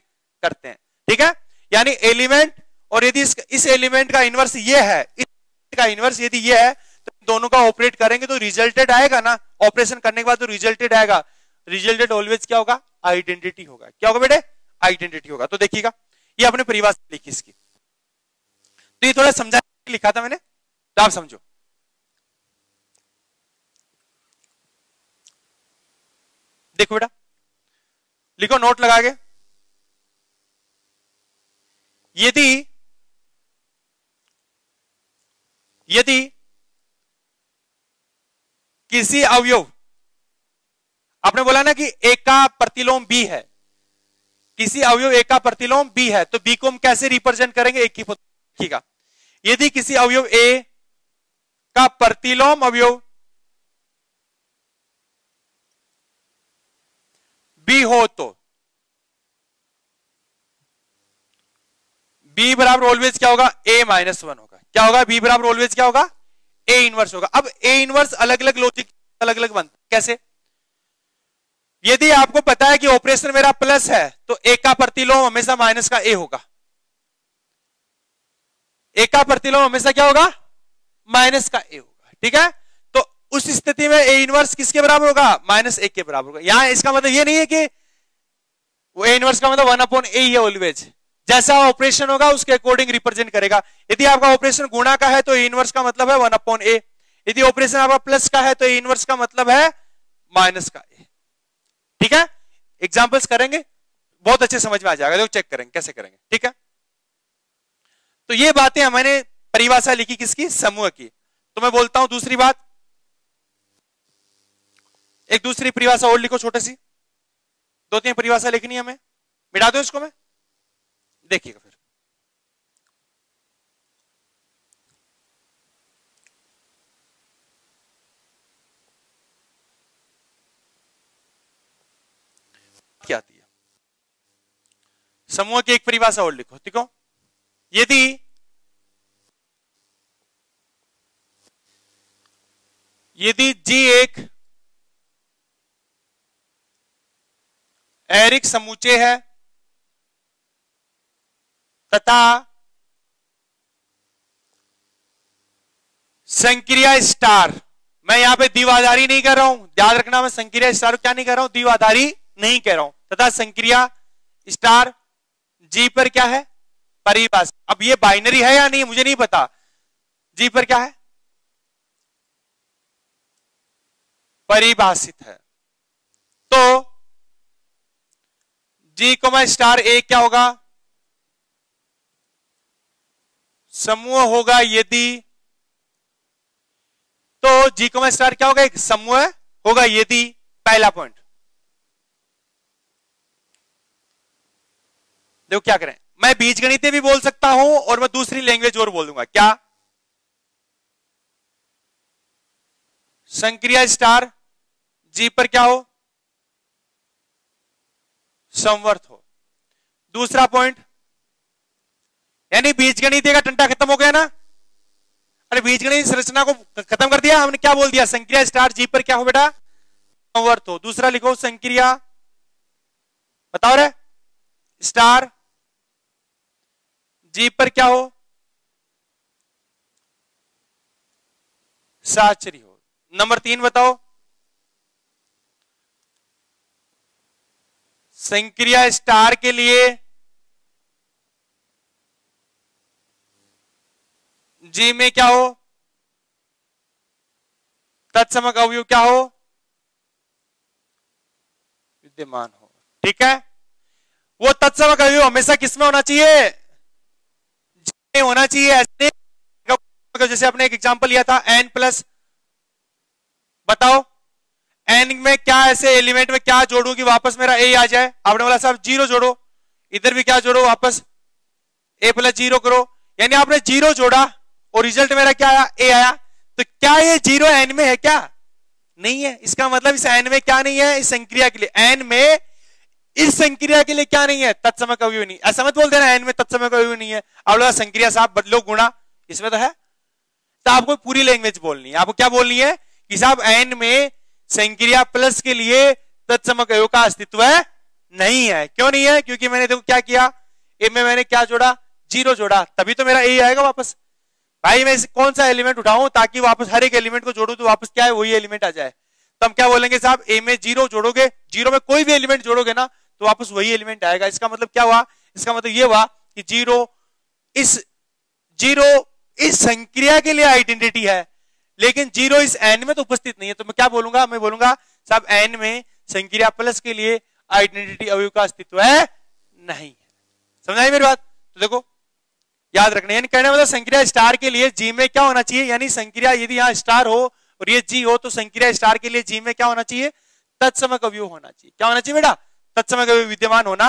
करते हैं। ठीक है? यानी एलिमेंट और यदि इस, एलिमेंट का इनवर्स ये है इस का इनवर्स यदि ये है तो दोनों का ऑपरेट करेंगे तो रिजल्टेड आएगा ना। ऑपरेशन करने के बाद तो रिजल्टेड आएगा। रिजल्टेड ऑलवेज क्या होगा? आइडेंटिटी होगा। क्या होगा बेटे? आइडेंटिटी होगा। तो देखिएगा, ये अपने परिभाषा लिखी इसकी। तो ये थोड़ा समझा लिखा था मैंने तो आप समझो। देखो बेटा, लिखो नोट लगा के। यदि यदि किसी अवयव आपने बोला ना कि एक का प्रतिलोम बी है। किसी अवयव एक का प्रतिलोम बी है तो बी को हम कैसे रिप्रेजेंट करेंगे? एक की देखिएगा। यदि किसी अवयव ए का प्रतिलोम अवयव बी हो तो बी बराबर ऑलवेज क्या होगा? ए माइनस वन होगा। क्या होगा? बी बराबर ऑलवेज क्या होगा? ए इनवर्स होगा। अब ए इनवर्स अलग अलग लॉजिक अलग अलग बनता कैसे? यदि आपको पता है कि ऑपरेशन मेरा प्लस है तो एक का प्रतिलोम हमेशा माइनस का ए होगा। एक का प्रतिलोम हमेशा क्या होगा? माइनस का ए होगा, ठीक है? तो उस स्थिति में ए इनवर्स किसके बराबर होगा? माइनस एक के बराबर होगा। यहाँ इसका मतलब ये नहीं है कि वो ए इनवर्स का मतलब वन अपॉन ए ही ऑलवेज जैसा ऑपरेशन होगा, उसके अकॉर्डिंग रिप्रेजेंट करेगा। यदि आपका ऑपरेशन गुणा का है तो इनवर्स का मतलब है वन अपॉन ए यदि ऑपरेशन आपका प्लस का है तो इनवर्स का मतलब है माइनस का ए ठीक है? एग्जाम्पल्स करेंगे, बहुत अच्छे समझ में आ जाएगा। देखो चेक करेंगे, कैसे करेंगे, ठीक है? तो ये बातें मैंने परिभाषा लिखी किसकी? समूह की। तो मैं बोलता हूँ दूसरी बात। एक दूसरी परिभाषा और लिखो छोटे सी। दो तीन परिभाषा लिखनी है हमें। मिटा दो इसको मैं? देखिएगा फिर क्या आती है समूह की एक परिभाषा और लिखो, ठीक हो? यदि यदि जी एक एरिक समूचे है तथा संक्रिया स्टार, मैं यहाँ पे दीवादारी नहीं कर रहा हूँ। याद रखना, मैं संक्रिया स्टार क्या नहीं कर रहा हूँ? दीवादारी नहीं कह रहा हूँ। तथा संक्रिया स्टार जी पर क्या है? परिभाषा। अब ये बाइनरी है या नहीं, मुझे नहीं पता। जी पर क्या है? परिभाषित है। तो जी कोमा स्टार ए क्या होगा? समूह होगा यदि तो जी कोमा स्टार क्या होगा? एक समूह होगा यदि। पहला पॉइंट देखो क्या करें। मैं बीज गणित भी बोल सकता हूँ और मैं दूसरी लैंग्वेज और बोल दूँगा। क्या? संक्रिया स्टार जी पर क्या हो? संवर्त हो। दूसरा पॉइंट यानी बीज गणित का टंटा खत्म हो गया ना? अरे बीज गणित संरचना को खत्म कर दिया, हमने क्या बोल दिया? संक्रिया स्टार जी पर क्या हो बेटा? संवर्थ हो। दूसरा लिखो, संक्रिया। बताओ रे। स्टार जी पर क्या हो? साचरी हो। नंबर तीन बताओ। संक्रिया स्टार के लिए जी में क्या हो? तत्समक अवयव क्या हो? विद्यमान हो। ठीक है? वो तत्समक अवयव हमेशा किसमें होना चाहिए? होना चाहिए ऐसे। जैसे आपने एक एग्जांपल लिया था एन प्लस बताओ एन में क्या ऐसे एलिमेंट में क्या जोड़ू कि वापस मेरा ए आ जाए? आपने बोला, साहब ज़ीरो जोड़ो। इधर भी क्या जोड़ो वापस? ए प्लस ज़ीरो करो। यानी आपने ज़ीरो जोड़ा और रिज़ल्ट मेरा क्या आया? ए आया। तो क्या ये ज़ीरो एन में है क्या? नहीं है। इसका मतलब इस एन में क्या नहीं है? इस संक्रिया के लिए। एन में इस संक्रिया के लिए क्या नहीं है? तत्समय कवि नहीं। ऐसा मत बोल देना एन में तत्समय कवि नहीं है। आप लोग संक्रिया साहब बदलो गुणा। इसमें तो है। तो आपको पूरी लैंग्वेज बोलनी है। आपको क्या बोलनी है? कि साहब एन में संक्रिया प्लस के लिए तत्समक का अस्तित्व है? नहीं है। क्यों नहीं है? क्योंकि मैंने देखो क्या किया? ए में मैंने क्या जोड़ा? ज़ीरो जोड़ा। तभी तो मेरा ए आएगा वापस। भाई, मैं कौन सा एलिमेंट उठाऊं ताकि वापस हर एक एलिमेंट को जोड़ू तो वापस क्या है? वही एलिमेंट आ जाए। तो हम क्या बोलेंगे साहब? ए में ज़ीरो जोड़ोगे। ज़ीरो में कोई भी एलिमेंट जोड़ोगे ना तो वापस वही एलिमेंट आएगा। इसका मतलब क्या हुआ? इसका मतलब ये हुआ कि ज़ीरो इस ज़ीरो इस संक्रिया के लिए आइडेंटिटी है, लेकिन ज़ीरो इस एन में तो उपस्थित नहीं है। तो मैं क्या बोलूँगा? मैं बोलूँगा, साहब एन में संक्रिया प्लस के लिए आइडेंटिटी अवयव का अस्तित्व है नहीं। है समझाई मेरी बात? तो देखो, याद रखना, यानी कहने मतलब संक्रिया स्टार के लिए जी में क्या होना चाहिए? यानी संक्रिया यदि यहाँ स्टार हो और ये जी हो तो संक्रिया स्टार के लिए जी में क्या होना चाहिए? तत्समय अवयव होना चाहिए। क्या होना चाहिए बेटा? तत्समय अवयव विद्यमान होना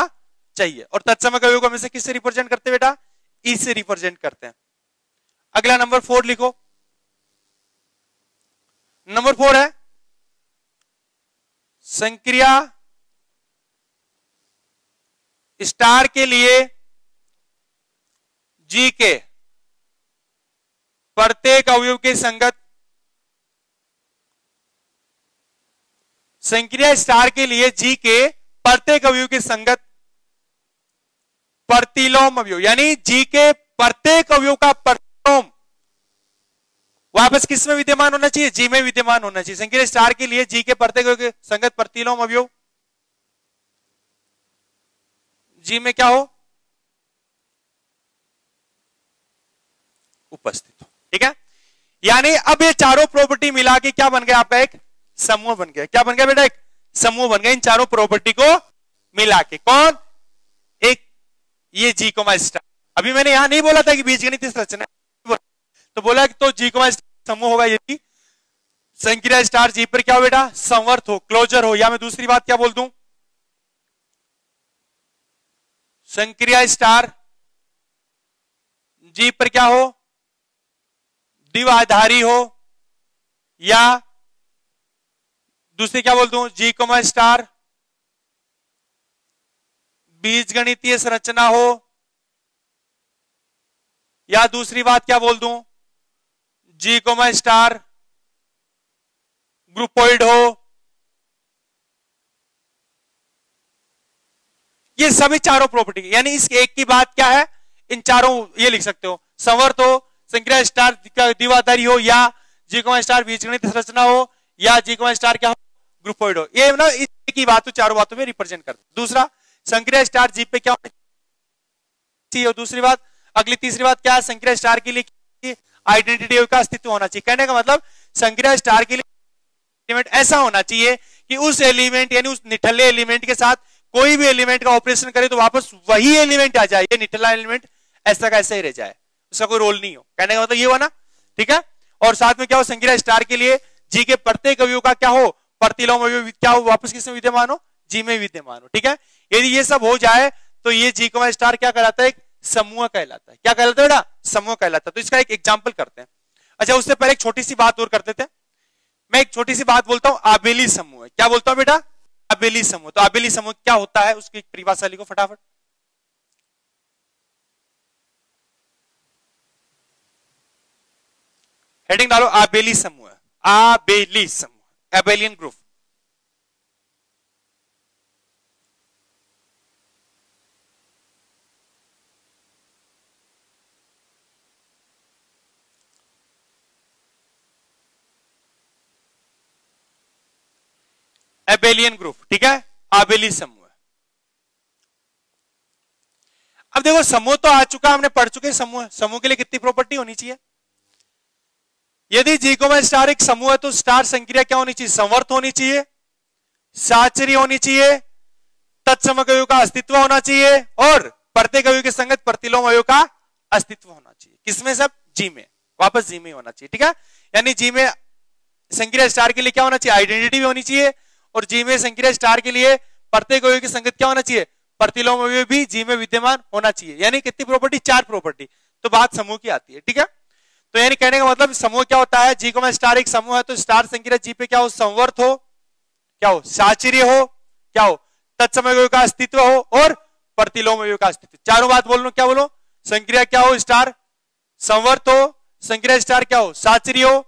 चाहिए। और तत्समय अवयव को हमेशा किससे रिप्रेजेंट करते हैं बेटा? ई से रिप्रेजेंट करते हैं। अगला नंबर फोर लिखो। नंबर फोर है, संक्रिया स्टार के लिए जी के प्रत्येक अवयव के संगत संक्रिया स्टार के लिए जी के प्रत्येक अवयव की संगत प्रतिलोम अवयव यानी जी के प्रत्येक अवयव का प्रतिलोम वापस किसमें विद्यमान होना चाहिए? जी में विद्यमान होना चाहिए। संक्रिया स्टार के लिए जी के प्रत्येक अवयव के संगत प्रतिलोम अवयव जी में क्या हो? उपस्थित हो। ठीक है? यानी अब ये चारों प्रॉपर्टी मिला के क्या बन गया आपका एक समूह बन गया। क्या बन गया बेटा एक? समूह बन गया इन चारों प्रॉपर्टी को मिला के। कौन? एक, ये जी को स्टार अभी मैंने यहाँ नहीं बोला था कि बीजगणित संरचना तो बोला कि तो जी को समूह होगा यदि संक्रिया स्टार जी पर क्या हो बेटा? संवर्थ हो क्लोजर हो। या मैं दूसरी बात क्या बोल दू? संक्रिया स्टार जी पर क्या हो? द्विआधारी हो या दूसरी क्या बोल दूँ जी कोमा स्टार बीज गणितीय संरचना हो या दूसरी बात क्या बोल दू? जी कोमा स्टार ग्रुपोइड हो। ये सभी चारों प्रॉपर्टी यानी इस एक की बात क्या है? इन चारों ये लिख सकते हो। संवर्त हो, संक्रिया स्टार दीवादारी हो या जीकोमा स्टार बीजगणित संरचना हो या जी जीकोमा स्टार क्या हो? ग्रुपोइड हो। ये ना इस की बात चारों बातों में रिप्रेजेंट कर दूसरा, संक्रिया स्टार जीप पे क्या चाहिए? दूसरी बात, अगली तीसरी बात क्या है? संक्रिया स्टार के लिए आइडेंटिटी का अस्तित्व होना चाहिए। कहने का मतलब संक्रिया स्टार के लिए एलिमेंट ऐसा होना चाहिए कि उस एलिमेंट यानी उस निठल्ले एलिमेंट के साथ कोई भी एलिमेंट का ऑपरेशन करे तो वापस वही एलिमेंट आ जाए। ये निठला एलिमेंट ऐसा का ऐसा ही रह जाए। उसका कोई रोल नहीं हो। कहने का मतलब ये हुआ ना? ठीक है? और साथ में क्या हो? संज्ञा स्टार के लिए जी के प्रत्येक अवयव का क्या हो? प्रतिलोम क्या हो वापस किसमें विद्यमान हो जी, में विद्यमान हो ठीक है? यदि ये सब हो जाए तो ये जी को स्टार क्या कहलाता है? एक समूह कहलाता है। क्या कहलाता है बेटा? समूह कहलाता है। तो इसका एक एग्ज़ाम्पल करते हैं। अच्छा उससे पहले एक छोटी सी बात और करते थे मैं एक छोटी सी बात बोलता हूँ, आबेली समूह क्या बोलता हूँ बेटा? आबेली समूह। तो आबेली समूह क्या होता है? उसकी परिभाषा लिखो फटाफट। हेडिंग डालो, आबेली समूह आबेली समूह। एबेलियन ग्रुप एबेलियन ग्रुप ठीक है? आबेली समूह अब देखो समूह तो आ चुका हमने पढ़ चुके समूह समूह के लिए कितनी प्रॉपर्टी होनी चाहिए? यदि जीकोमा स्टार एक समूह है तो स्टार संक्रिया क्या होनी चाहिए? संवर्त होनी चाहिए, साचरी होनी चाहिए, तत्सम तत्समक का अस्तित्व होना चाहिए, और प्रत्येक के संगत प्रतिलोम अवयव का अस्तित्व होना चाहिए। किसमें सब? जी में। वापस जी में होना चाहिए, ठीक है? यानी जी में संक्रिया स्टार के लिए क्या होना चाहिए? आइडेंटिटी भी होनी चाहिए, और जी में संक्रिया स्टार के लिए प्रत्येक अवयव की संगत क्या होना चाहिए? प्रतिलोम अवयव भी जी में विद्यमान होना चाहिए। यानी कितनी प्रॉपर्टी चार प्रॉपर्टी तो बात समूह की आती है, ठीक है? तो यानी कहने का मतलब समूह क्या होता है? जी को मैं स्टार एक समूह है तो स्टार संक्रिया जी पे क्या हो? संवर्त हो, क्या हो? साचिर्य हो, क्या हो? तत्समय का अस्तित्व हो और प्रतिलोम का अस्तित्व। चारों बात बोल लो, क्या बोलो? संक्रिया क्या हो? स्टार संवर्त हो। संक्रिया स्टार क्या हो? साचिर्य हो।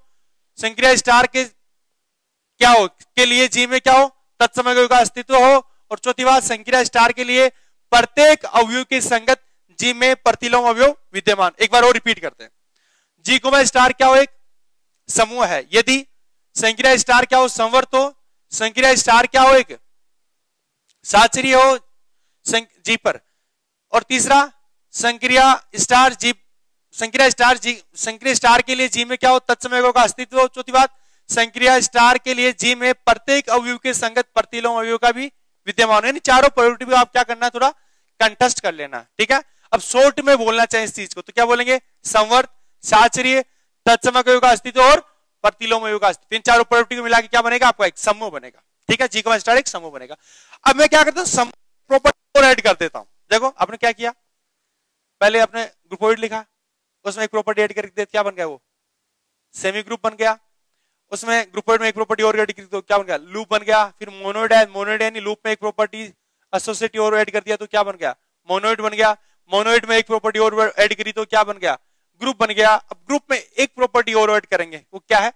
संक्रिया स्टार के क्या हो? के लिए जी में क्या हो? तत्समय का अस्तित्व हो। और चौथी बात, संक्रिया स्टार के लिए प्रत्येक अवयव की संगत जी में प्रतिलोम अवयव विद्यमान। एक बार और रिपीट करते हैं। जी स्टार क्या हो एक? समूह है। यदि संक्रिया स्टार क्या हो? संवर्त हो। संक्रिया स्टार क्या हो एक? साचरी हो। जी पर। और तीसरा संक्रिया स्टार जी संक्रिया स्टार जी संक्रिया स्टार के लिए जी में क्या हो? तत्समय का अस्तित्व हो। चौथी बात संक्रिया स्टार के लिए जी में प्रत्येक अवयव के संगत प्रतिलोम अवयव का भी विद्यमान यानी चारों प्रोडक्टिव आप क्या करना थोड़ा कंटेस्ट कर लेना। ठीक है? अब शोर्ट में बोलना चाहिए इस चीज़ को तो क्या बोलेंगे? संवर्त साचर्य तत्समक का अस्तित्व और प्रतिलोम का अस्तित्व। इन चारों प्रॉपर्टी को मिला के क्या बनेगा? आपका एक समूह बनेगा। ठीक है? जी का स्टार एक समूह बनेगा। अब मैं क्या करता हूँ? प्रॉपर्टी और ऐड कर देता हूँ। देखो, आपने क्या किया? पहले आपने ग्रुपोइड लिखा। उसमें एक प्रॉपर्टी ऐड करके क्या बन गया वो? सेमी ग्रुप बन गया। उसमें ग्रुपोइड में एक प्रॉपर्टी और ऐड की तो क्या बन गया? लूप बन गया। फिर मोनोइड है मोनोइड यानी लूप में एक प्रॉपर्टी एसोसिएटिव और ऐड कर दिया तो क्या बन गया? मोनोइड बन गया। मोनोइड में एक प्रॉपर्टी और ऐड करी तो क्या बन गया? ग्रुप बन गया। अब ग्रुप में एक प्रॉपर्टी और ऐड करेंगे। वो क्या है?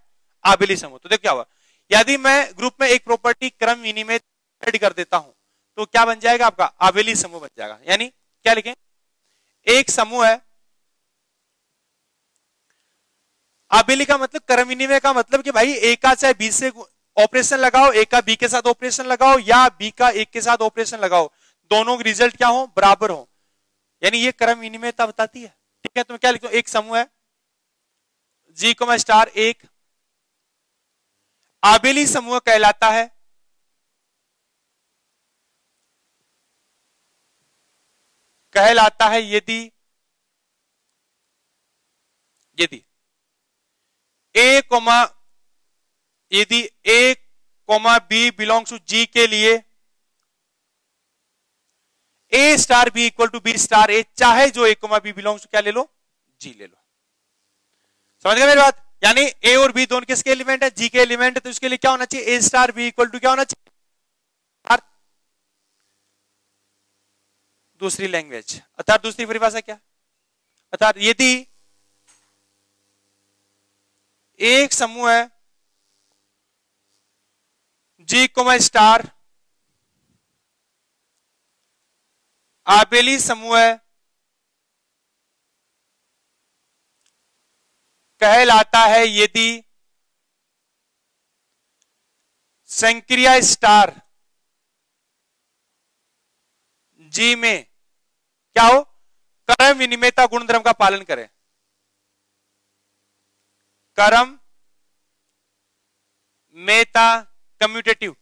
आबिली समूह। तो देखो क्या हुआ यदि मैं ग्रुप में एक प्रॉपर्टी क्रम विनिमय ऐड कर देता हूँ तो क्या बन जाएगा आपका? आबेली समूह बन जाएगा। यानी क्या लिखें? एक समूह है। आबेली का मतलब क्रम विनिमय का मतलब कि भाई ए का चाहे बी से ऑपरेशन लगाओ ए का बी के साथ ऑपरेशन लगाओ या बी का एक के साथ ऑपरेशन लगाओ, दोनों के रिज़ल्ट क्या हो? बराबर हो। यानी ये क्रम विनिमयता बताती है। ठीक है तो मैं क्या लिखता हूँ? एक समूह है। जी, को मैं स्टार एक। आबेली समूह कहलाता है। कहलाता है यदि यदि। ए कोमा, यदि A comma B belongs to G के लिए। A star B equal to B star A चाहे जो ए कोमा बी बिलोंग्स क्या ले लो? जी ले लो। समझ गए मेरी बात? यानी ए और बी दोनों किसके एलिमेंट है? जी के एलिमेंट है तो उसके लिए क्या होना चाहिए? A star B equal to क्या होना चाहिए? दूसरी लैंग्वेज अर्थात दूसरी परिभाषा क्या? अर्थात यदि एक समूह है जी कोमा स्टार आबेली समूह कहलाता है यदि संक्रिया स्टार। जी में क्या हो? कर्म विनिमयता गुणधर्म का पालन करें। कर्म, मेता कम्यूटेटिव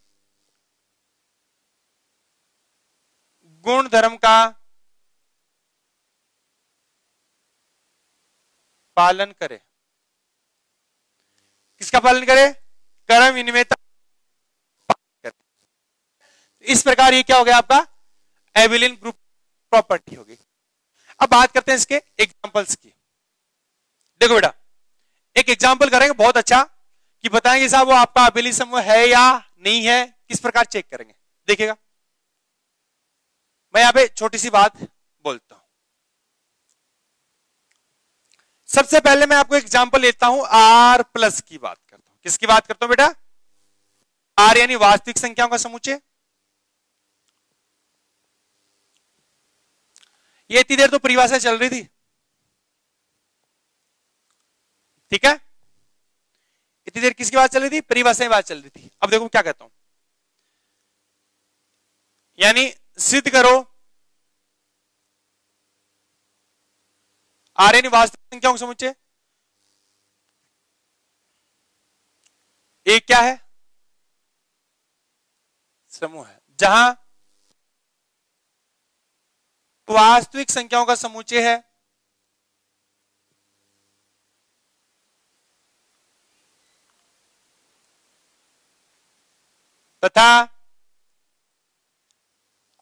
गुण धर्म का पालन करे। किसका पालन करे? कर्म विनिमयता इस प्रकार ये क्या हो गया आपका? एविलियन ग्रुप प्रॉपर्टी होगी अब बात करते हैं इसके एग्जांपल्स की। देखो बेटा, एक एग्जांपल करेंगे, बहुत अच्छा कि बताएँगे साहब वो आपका अबिली समूह है या नहीं है, किस प्रकार चेक करेंगे। देखिएगा। मैं यहाँ पे छोटी सी बात बोलता हूँ। सबसे पहले मैं आपको एग्जांपल लेता हूँ आर प्लस की बात करता हूँ। किसकी बात करता हूँ बेटा? आर यानी वास्तविक संख्याओं का समुच्चय ये इतनी देर तो परिभाषा चल रही थी। ठीक है? इतनी देर किसकी बात चल रही थी? परिभाषा की बात चल रही थी। अब देखो क्या कहता हूँ। यानी सिद्ध करो। आर यानी वास्तविक संख्याओं का समुच्चय एक क्या है? समूह है। जहाँ वास्तविक संख्याओं का समुच्चय है। तथा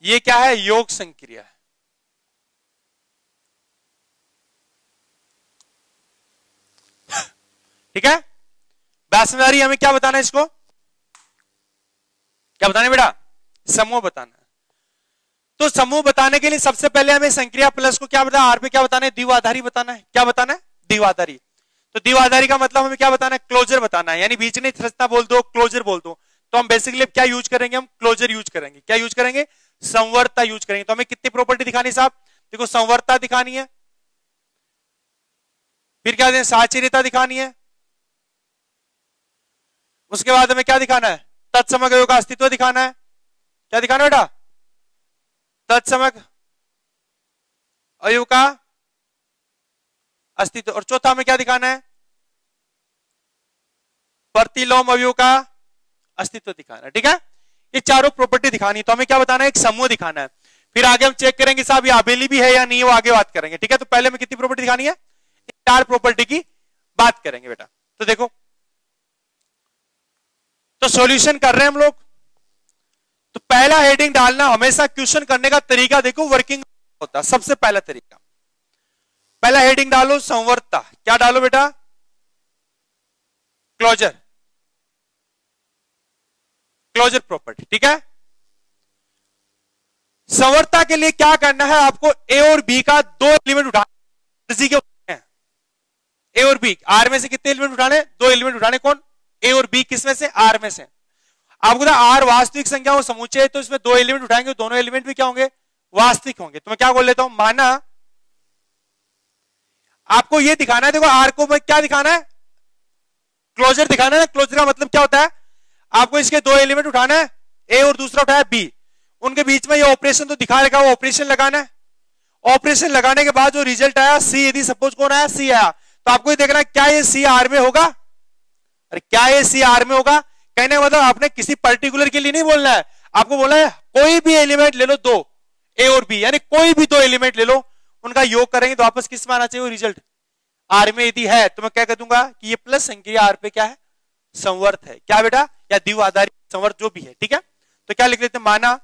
ये क्या है? योग संक्रिया है। ठीक है? बैसमेदारी हमें क्या बताना है इसको? क्या बताना बेटा? समूह बताना है। तो समूह बताने के लिए सबसे पहले हमें संक्रिया प्लस को क्या बताना आर पे क्या बताना है? द्विवाधारी बताना है। क्या बताना है? द्विवाधारी तो द्विवाधारी का मतलब हमें क्या बताना है? क्लोजर बताना है। यानी बीच नहीं संरचना बोल दो क्लोजर बोल दो। तो हम बेसिकली क्या यूज़ करेंगे? हम क्लोजर यूज़ करेंगे। क्या यूज़ करेंगे? संवर्ता यूज़ करेंगे। तो हमें कितनी प्रॉपर्टी दिखानी साहब? देखो संवर्ता दिखानी है। फिर क्या साचिरता दिखानी है। उसके बाद हमें क्या दिखाना है? तत्समग्र का अस्तित्व दिखाना है। क्या दिखाना बेटा? तत्समक अयु का अस्तित्व। और चौथा में क्या दिखाना है? प्रतिलोम अवयव का अस्तित्व दिखाना ठीक है? ये चारों प्रॉपर्टी दिखानी है। तो हमें क्या बताना है? एक समूह दिखाना है। फिर आगे हम चेक करेंगे, साहब, ये आबेली भी है या नहीं, वो आगे बात करेंगे। ठीक है? तो पहले में कितनी प्रॉपर्टी दिखानी है? चार प्रॉपर्टी की बात करेंगे बेटा। तो देखो। तो सॉल्यूशन कर रहे हैं हम लोग। तो पहला हेडिंग डालना, हमेशा क्वेश्चन करने का तरीका देखो वर्किंग होता सबसे पहला तरीका। पहला हेडिंग डालो संवर्ता क्या डालो बेटा? क्लोजर क्लोजर प्रॉपर्टी ठीक है? संवर्ता के लिए क्या करना है आपको ए और बी का दो एलिमेंट उठाने के हैं। ए और बी आर में से कितने एलिमेंट उठाने? दो एलिमेंट उठाने कौन? ए और बी किसमें से? आर में से। आपको आर वास्तविक संख्या हो समूचे है तो इसमें दो एलिमेंट उठाएँगे दोनों एलिमेंट भी क्या होंगे? वास्तविक होंगे। तो मैं क्या बोल लेता हूँ? माना आपको यह दिखाना है, देखो आर को मैं क्या दिखाना है? क्लोजर दिखाना है। क्लोजर का मतलब क्या होता है? आपको इसके दो एलिमेंट उठाना है ए और दूसरा उठाया बी उनके बीच में ये ऑपरेशन तो दिखा रहेगा वो ऑपरेशन लगाना है। ऑपरेशन लगाने के बाद जो रिज़ल्ट आया सी यदि सपोज़ कौन आया सी आया। तो आपको ये देखना है, क्या ये सी आर में होगा? अरे क्या ये सी आर में होगा? कहने का मतलब आपने किसी पर्टिकुलर के लिए नहीं बोलना है। आपको बोला है, कोई भी एलिमेंट ले लो दो ए और बी यानी कोई भी दो एलिमेंट ले लो, उनका योग करेंगे तो आपस किसमें आना चाहिए रिज़ल्ट आर में यदि है तो मैं क्या कह दूँगा कि ये प्लस संक्रिया आर पे क्या है? संवर्त है। क्या बेटा? या द्विव आधारित संवर्त जो भी है, ठीक है? तो क्या लिख लेते माना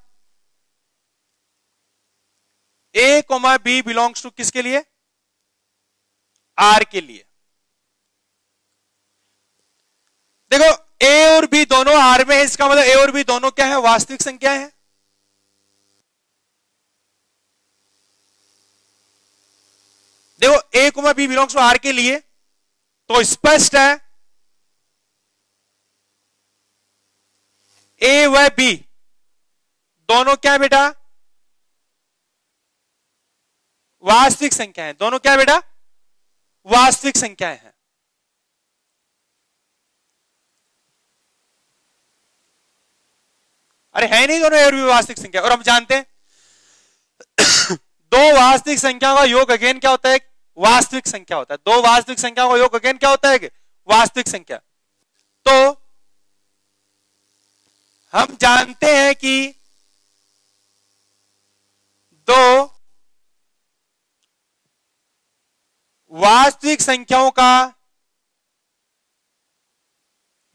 A comma B belongs to किसके लिए? आर के लिए। देखो ए और बी दोनों आर में है, इसका मतलब ए और बी दोनों क्या है? वास्तविक संख्या है। देखो ए कुमा बी बिलोंग्स टू आर के लिए तो स्पष्ट है ए व बी दोनों क्या बेटा? वास्तविक संख्या है। दोनों क्या बेटा? वास्तविक संख्याएँ हैं। अरे है नहीं दोनों और भी वास्तविक संख्या। और हम जानते हैं, दो वास्तविक संख्या का योग अगेन क्या होता है? वास्तविक संख्या होता है। दो वास्तविक संख्या का योग अगेन क्या होता है? वास्तविक संख्या। तो हम जानते हैं कि दो वास्तविक संख्याओं का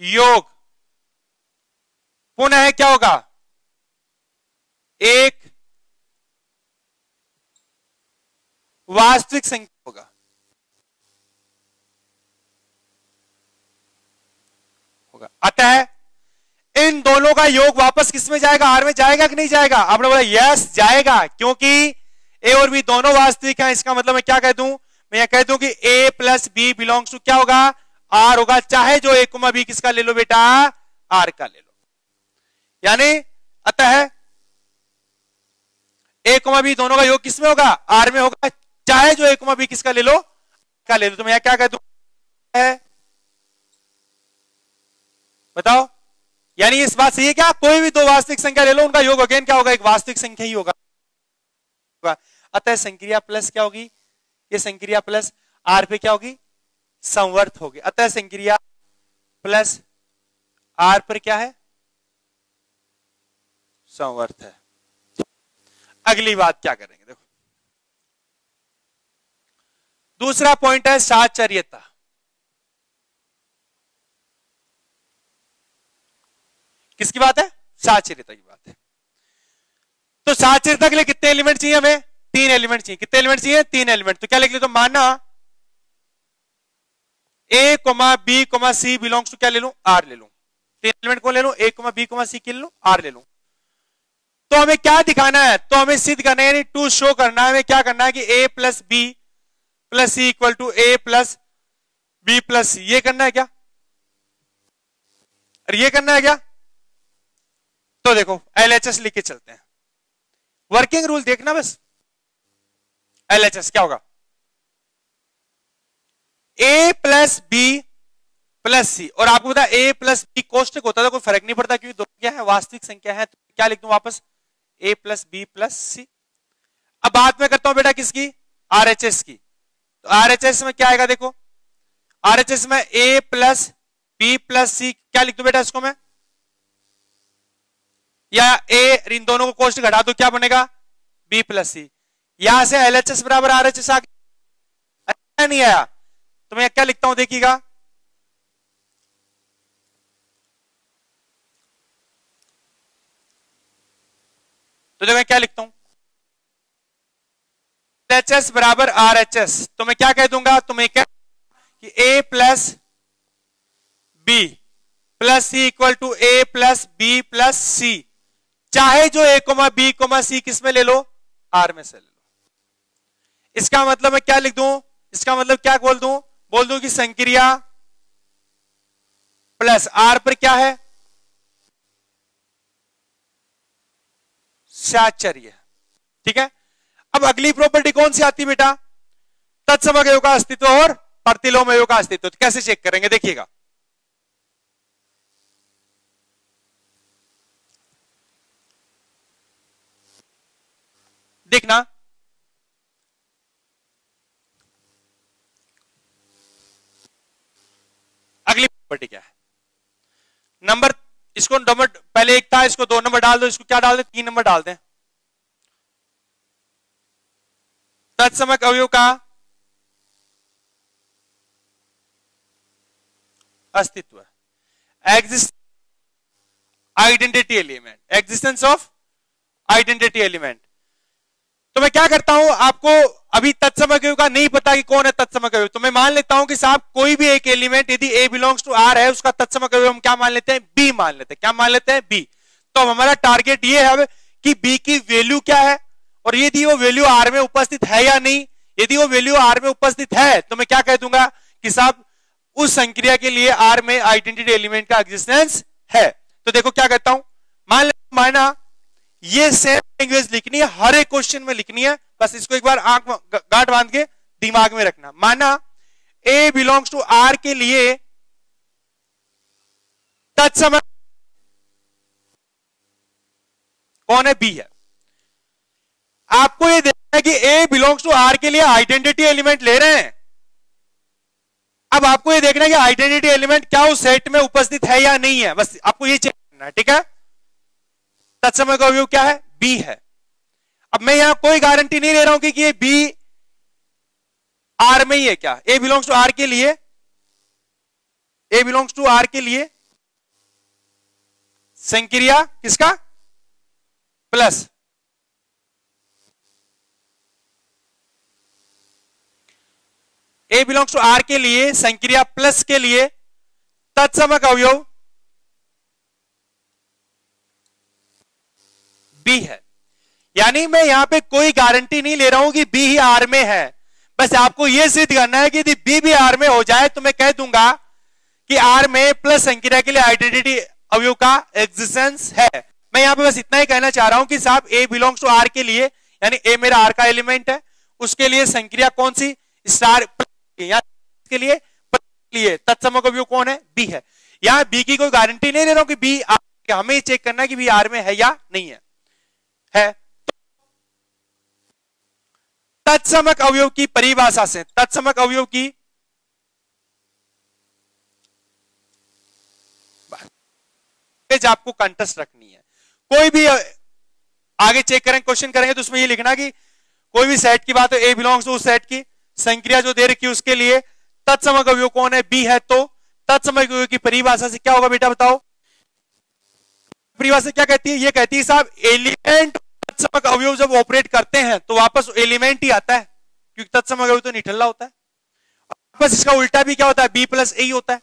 योग पुनः क्या होगा? एक वास्तविक संख्या होगा। होगा। अतः इन दोनों का योग वापस किसमें जाएगा? आर में जाएगा कि नहीं जाएगा? आपने बोला, यस, जाएगा। क्योंकि ए और बी दोनों वास्तविक हैं, इसका मतलब मैं क्या कह दूँ? मैं यह कह दूँ कि A plus B belongs to क्या होगा? आर होगा। चाहे जो ए कुमा बी किसका ले लो बेटा? आर का ले लो। यानी, अतः ए कुमा बी दोनों का योग किसमें होगा? आर में होगा। चाहे जो एक भी किसका ले लो? का ले लो। तो मैं क्या कह दू? बताओ। यानी इस बात से ये क्या कोई भी दो वास्तविक संख्या ले लो, उनका योग अगेन क्या होगा? एक वास्तविक संख्या ही होगा। अतः संक्रिया प्लस क्या होगी? ये संक्रिया प्लस आर पे क्या होगी? संवर्त होगी। अतः संक्रिया प्लस आर पर क्या है? संवर्त है। अगली बात क्या करेंगे? देखो। दूसरा पॉइंट है साचर्यता। किसकी बात है? साचर्यता की बात है। तो साचर्यता के लिए कितने एलिमेंट चाहिए हमें? तीन एलिमेंट चाहिए। कितने एलिमेंट चाहिए? तीन एलिमेंट तो क्या लिख ले तो माना A comma B comma C belongs to क्या ले लू? आर ले लू। तीन एलिमेंट को ले लू? A comma B comma C के ले लू? आर ले लू। तो हमें क्या दिखाना है? तो हमें सिद्ध करना है, यानी टू शो करना है, हमें क्या करना है कि A plus B plus C equal to A plus B plus C ये करना है क्या? और ये करना है क्या? तो देखो एल एच एस लिख के चलते हैं। वर्किंग रूल देखना बस। एल एच एस क्या होगा? A plus B plus C और आपको पता ए प्लस बी कोष्टक होता था कोई फ़र्क नहीं पड़ता, क्योंकि दोनों क्या है, वास्तविक संख्या है तो क्या लिख दू वापस? A plus B plus C अब बात में करता हूँ बेटा किसकी? आर एच एस की। तो आरएचएस में क्या आएगा देखो? आरएचएस में A plus B plus C क्या लिख दू बेटा इसको मैं? या ए इन दोनों को कोष्ट घटा दो क्या बनेगा? बी प्लस सी यहाँ से एल एच एस बराबर आरएचएस आ गया। नहीं आया। तो मैं क्या लिखता हूँ देखिएगा। तो मैं क्या लिखता हूँ। एल एच एस बराबर आर एच एस तो मैं क्या कह दूँगा? तो मैं क्या कि A plus B plus C equal to A plus B plus C चाहे जो A comma B comma C किसमें ले लो आर में से ले लो। इसका मतलब मैं क्या लिख दू? इसका मतलब क्या बोल दू? बोल दू कि संक्रिया प्लस आर पर क्या है? साचर्य। ठीक है? अब अगली प्रॉपर्टी कौन सी आती बेटा? तत्समय का अस्तित्व और प्रतिलोम का अस्तित्व। तो कैसे चेक करेंगे? देखिएगा। देखना। अगली प्रॉपर्टी क्या है? नंबर इसको नंबर पहले एक था, इसको दो नंबर डाल दो, इसको क्या डाल दे? तीन नंबर डाल दें। तत्समक अवयव का अस्तित्व exist identity element existence of identity element तो मैं क्या करता हूँ, आपको अभी तत्समय का नहीं पता कि कौन है तत्समय तो मैं मान लेता हूँ कि साहब, कोई भी एक एलिमेंट यदि ए बिलोंग्स टू आर है, उसका तत्समय हम क्या मान लेते हैं? बी मान लेते हैं। क्या मान लेते हैं? बी तो अब हमारा टारगेट ये है कि बी की वैल्यू क्या है? और यदि वो वैल्यू आर में उपस्थित है या नहीं, यदि वो वैल्यू आर में उपस्थित है तो मैं क्या कह दूँगा कि साहब, उस संक्रिया के लिए आर में आइडेंटिटी एलिमेंट का एग्जिस्टेंस है। तो देखो क्या कहता हूँ। मान माना ये सेम लैंग्वेज लिखनी है, हर एक क्वेश्चन में लिखनी है, बस इसको एक बार आँख गांठ बाँध के दिमाग में रखना। माना ए बिलोंग्स टू आर के लिए तत्समय कौन है? बी है। आपको ये देखना है कि ए बिलोंग्स टू आर के लिए आइडेंटिटी एलिमेंट ले रहे हैं। अब आपको ये देखना है कि आइडेंटिटी एलिमेंट क्या उस सेट में उपस्थित है या नहीं है। बस आपको ये चेक करना है, ठीक है? तत्समय का व्यू क्या है? बी है। अब मैं यहाँ कोई गारंटी नहीं ले रहा हूँ कि ये बी आर में ही है क्या? ए बिलोंग्स टू आर के लिए? ए बिलोंग्स टू आर के लिए? संक्रिया किसका? Plus A belongs to R के लिए, संक्रिया प्लस के लिए, तत्समक अवयव बी है। यानी मैं यहाँ पे कोई गारंटी नहीं ले रहा हूँ कि बी ही आर में है। बस आपको यह सिद्ध करना है कि यदि बी भी आर में हो जाए तो मैं कह दूँगा कि आर में प्लस संक्रिया के लिए आइडेंटिटी अवयव का एग्जिस्टेंस है। मैं यहाँ पे बस इतना ही कहना चाह रहा हूँ कि साहब ए बिलोंग्स टू आर के लिए, यानी ए मेरा आर का एलिमेंट है। उसके लिए संक्रिया कौन सी? स्टार के लिए। लिए तत्समय का व्यू कौन है? बी है। यहाँ बी की कोई गारंटी नहीं ले रहा हूँ कि बी हमें चेक करना है कि बी आर में है या नहीं है। है। तत्समक अवयव की परिभाषा से, तत्समक अवयव की आपको कंटेस्ट रखनी है। कोई भी, आगे चेक करेंगे क्वेश्चन करेंगे तो उसमें ये लिखना कि कोई भी सेट की बात है ए बिलोंग्स टू उस सेट की, संक्रिया जो दे रखी उसके लिए तत्समक अवयव कौन है? बी है तो तत्समक अवयव की परिभाषा से क्या होगा बेटा बताओ? परिभाषा क्या कहती है? ये कहती है साहब एलिमेंट तत्समक अवयव जब ऑपरेट करते हैं तो वापस एलिमेंट ही आता है, क्योंकि तत्समक अवयव तो निठल्ला होता है। वापस इसका उल्टा भी क्या होता है? बी प्लस ए होता है।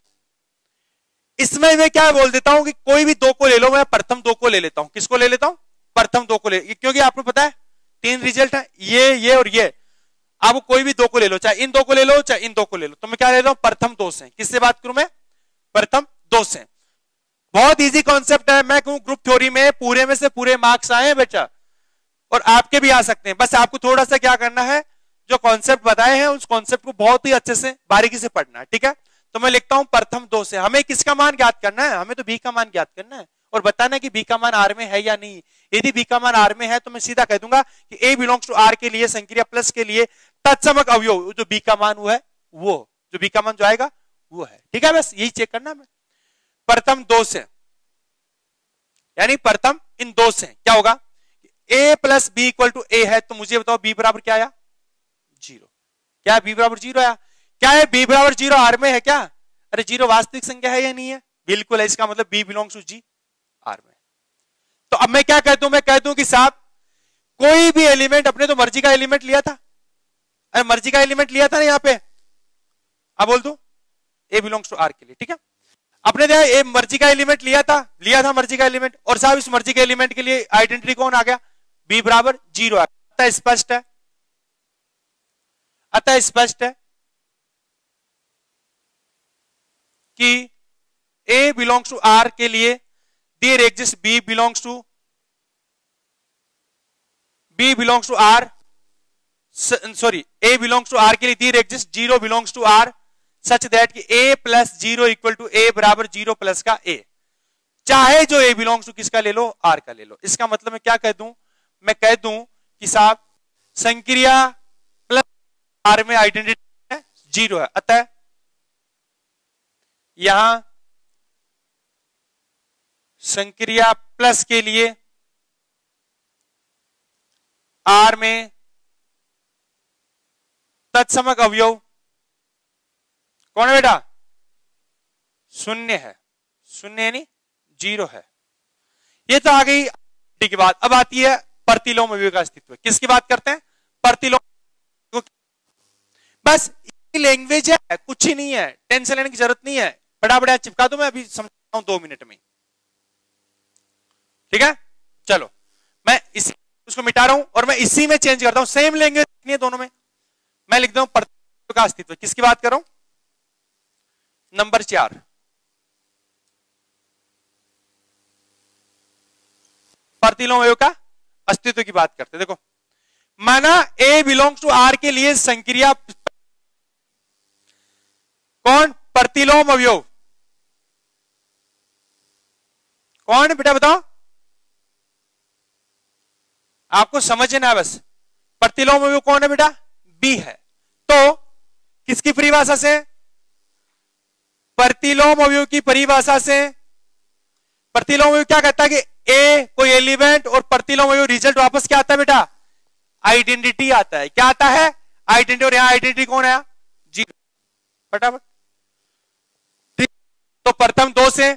इसमें मैं क्या बोल देता हूँ कि कोई भी दो को ले लो, मैं प्रथम दो को ले लेता हूँ। किसको ले लेता हूँ? प्रथम दो को ले क्योंकि आपको पता है, तीन रिज़ल्ट है, ये ये और ये। आप कोई भी दो को ले लो, चाहे इन दो को ले लो, चाहे इन दो को ले लो। तो मैं क्या ले रहा हूँ? प्रथम दो से। किससे बात करूँ मैं? प्रथम दो से। बहुत इजी कॉन्सेप्ट है। मैं कहूँ ग्रुप थ्योरी में पूरे में से पूरे मार्क्स आए हैं बेटा और आपके भी आ सकते हैं। बस आपको थोड़ा सा क्या करना है, जो कॉन्सेप्ट बताए हैं, उस कॉन्सेप्ट को बहुत ही अच्छे से, बारीकी से पढ़ना है, ठीक है? तो मैं लिखता हूँ प्रथम दो से। हमें किसका मान ज्ञात करना है? हमें तो बी का मान ज्ञात करना है। और बताना कि बी का मान आर में है या नहीं। यदि बी का मान आर में है तो मैं सीधा कह दूँगा कि ए बिलोंग्स टू आर के लिए, संक्रिया प्लस के लिए, तत्समक अवयव, जो बी का मान वो है, वो, जो बी का मान जो आएगा, वो है। ठीक है बस? यही चेक करना है प्रथम दो से। यानी प्रथम इन दो से। क्या होगा? A plus B equal to A है तो मुझे बताओ बी बराबर क्या आया? ज़ीरो क्या बी बराबर ज़ीरो आया? क्या है बी बराबर ज़ीरो आर में है क्या? अरे ज़ीरो वास्तविक संख्या है या नहीं है? बिल्कुल है, इसका मतलब B belongs to G R में। तो अब मैं क्या कहता हूँ मैं कहता हूँ कि साहब, कोई भी एलिमेंट अपने तो मर्ज़ी का एलिमेंट लिया था। अरे मर्ज़ी का एलिमेंट लिया था ना यहाँ पे? अब बोल दू ए बिलोंग्स टू आर के लिए, ठीक है? अपने ए मर्ज़ी का एलिमेंट लिया था लिया था मर्ज़ी का एलिमेंट और साहब, इस मर्ज़ी के एलिमेंट के लिए आइडेंटिटी कौन आ गया? बी बराबर ज़ीरो अतः स्पष्ट है। अतः स्पष्ट है कि ए बिलोंग्स टू आर के लिए there exist B belongs to B belongs to R sorry A belongs to R के लिए there exist zero belongs to R such that कि A plus zero equal to A बराबर zero plus का ए चाहे जो ए belongs to किसका ले लो? Are का ले लो। इसका मतलब मैं क्या कह दूँ? मैं कह दूँ कि साहब, संक्रिया प्लस आर में आइडेंटिटी है ज़ीरो है। अतः यहाँ संक्रिया प्लस के लिए आर में तत्समक अवयव कौन है बेटा? शून्य है। शून्य यानी ज़ीरो है। ये तो आ गई की बात। अब आती है प्रतिलोम का अस्तित्व किसकी बात करते हैं? प्रतिलोम बस लैंग्वेज है, कुछ ही नहीं है टेंशन लेने की ज़रूरत नहीं है। बड़ा बड़ा चिपका दो मैं, अभी समझता हूँ दो मिनट में। ठीक है? चलो, मैं इसी उसको मिटा रहा हूँ और मैं इसी में चेंज करता हूँ। सेम लैंग्वेज है दोनों में। मैं लिख दू प्रतिलोम का अस्तित्व। किसकी बात कर? रहा हूँ नंबर चार प्रतिलोम का? अस्तित्व की बात करते देखो, माना ए बिलोंग्स टू आर के लिए संक्रिया कौन? प्रतिलोम अवयव। कौन बेटा बताओ? आपको समझना है बस। प्रतिलोम अवयव कौन है बेटा? बी है। तो किसकी परिभाषा से? प्रतिलोम अवयव की परिभाषा से प्रतिलोम अवयव क्या कहता है कि ए कोई एलिमेंट और प्रतिलोम अवयव रिज़ल्ट वापस क्या आता है बेटा? आइडेंटिटी आता है। क्या आता है? आइडेंटिटी। और यहाँ आइडेंटिटी कौन है? ज़ीरो। फटाफट। तो प्रथम दो से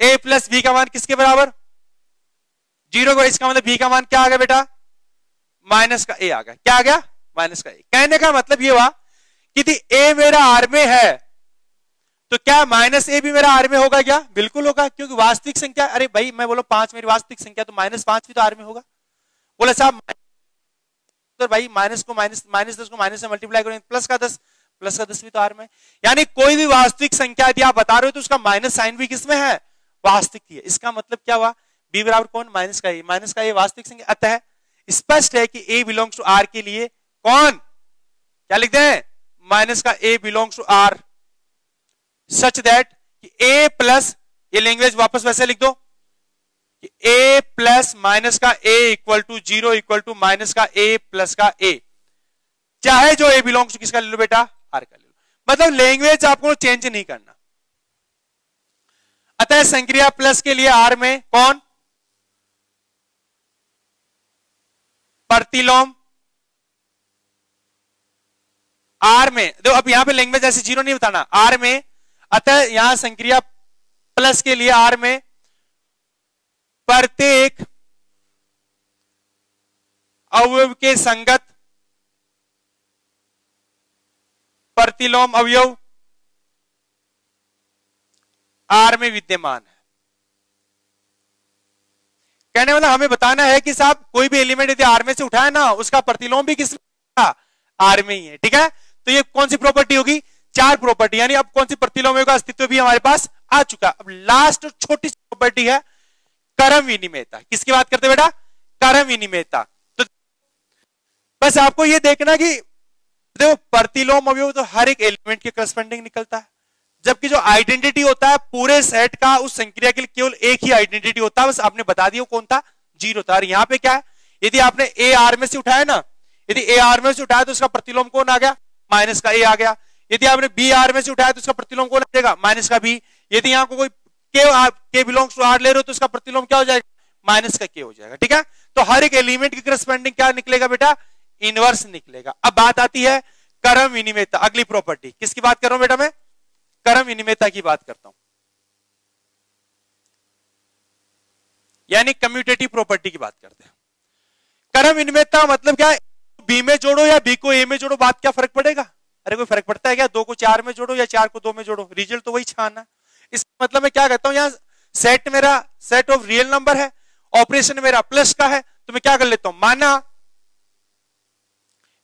ए प्लस बी का मान किसके बराबर? ज़ीरो को इसका मतलब बी का मान क्या आ गया बेटा? माइनस का ए आ गया। क्या आ गया? माइनस का ए कहने का मतलब ये हुआ कि ए मेरा आर में है तो क्या माइनस ए भी मेरा आर में होगा क्या? बिल्कुल होगा, क्योंकि वास्तविक संख्या, अरे भाई, मैं बोलो पाँच मेरी वास्तविक संख्या तो माइनस पाँच भी तो आर में होगा। बोले, साहब तो भाई, माइनस को माइनस माइनस दस को माइनस से मल्टीप्लाई करें प्लस का दस प्लस का दस भी तो आर में। यानी कोई भी वास्तविक संख्या यदि आप बता रहे हो तो उसका माइनस साइन भी किसमें है? वास्तविक है इसका मतलब क्या हुआ? बी बराबर कौन? माइनस का ए। माइनस का ए वास्तविक संख्या। अतः स्पष्ट है कि ए बिलोंग्स टू आर के लिए कौन? क्या लिखते हैं माइनस का A belongs to R such that A plus ये लैंग्वेज वापस वैसे लिख दो। ए प्लस माइनस का A equal to zero equal to minus का ए प्लस का ए चाहे जो ए बिलोंग्स टू किसका ले लो बेटा? आर का ले लो। मतलब लैंग्वेज आपको चेंज नहीं करना। अतः संक्रिया प्लस के लिए आर में कौन? प्रतिलोम। आर में, देखो, अब यहाँ पे लैंग्वेज ऐसे ज़ीरो नहीं बताना। आर में अतः यहाँ संक्रिया प्लस के लिए आर में प्रत्येक अवयव के संगत प्रतिलोम अवयव आर में विद्यमान है। कहने वाला हमें बताना है कि साहब, कोई भी एलिमेंट यदि आर में से उठाए ना, उसका प्रतिलोम भी किस आर में ही है, ठीक है? तो ये कौन सी प्रॉपर्टी होगी? चार प्रॉपर्टी यानी अब कौन सी प्रतिलोम का अस्तित्व भी हमारे पास आ चुका अब लास्ट छोटी सी प्रॉपर्टी है, करम विनिमेयता। किसकी बात करते बेटा? करम विनिमेयता। तो बस आपको ये देखना कि देखो प्रतिलोम अवयव तो हर एक एलिमेंट के करस्पेंडिंग निकलता है। जबकि जो आइडेंटिटी होता है, पूरे सेट का उस संक्रिया के लिए केवल एक ही आइडेंटिटी होता है। बस आपने बता दिया कौन था? ज़ीरो था। और यहाँ पे क्या है? यदि आपने ए आर में से उठाया ना, यदि ए आर में से उठाया तो उसका प्रतिलोम कौन आ गया? माइनस का ए आ गया। यदि आपने बी आर में से उठाया तो उसका प्रतिलोम कौन जाएगा? माइनस का बी यदि यहाँ कोई के के बिलोंग्स टू आर ले रहे हो तो उसका प्रतिलोम क्या हो जाएगा? माइनस का के हो जाएगा, ठीक है? तो हर एक एलिमेंट की करस्पेंडिंग क्या निकलेगा बेटा? इनवर्स निकलेगा। अब बात आती है करम विनिमेता अगली प्रॉपर्टी किसकी बात कर रहा हूँ बेटा मैं? कर्म विनिमेता की बात करता हूँ। यानी कम्यूटेटिव प्रॉपर्टी की बात करते हैं। कर्म विनिमेता मतलब क्या? बी में जोड़ो या बी को ए में जोड़ो, बात क्या फ़र्क पड़ेगा? अरे कोई फ़र्क पड़ता है क्या? दो को चार में जोड़ो या चार को दो में जोड़ो? रिज़ल्ट तो वही छाना इसका मतलब मैं क्या कहता हूँ, यहाँ सेट मेरा सेट ऑफ़ रियल नंबर है ऑपरेशन मेरा प्लस का है तो मैं क्या कर लेता हूँ? माना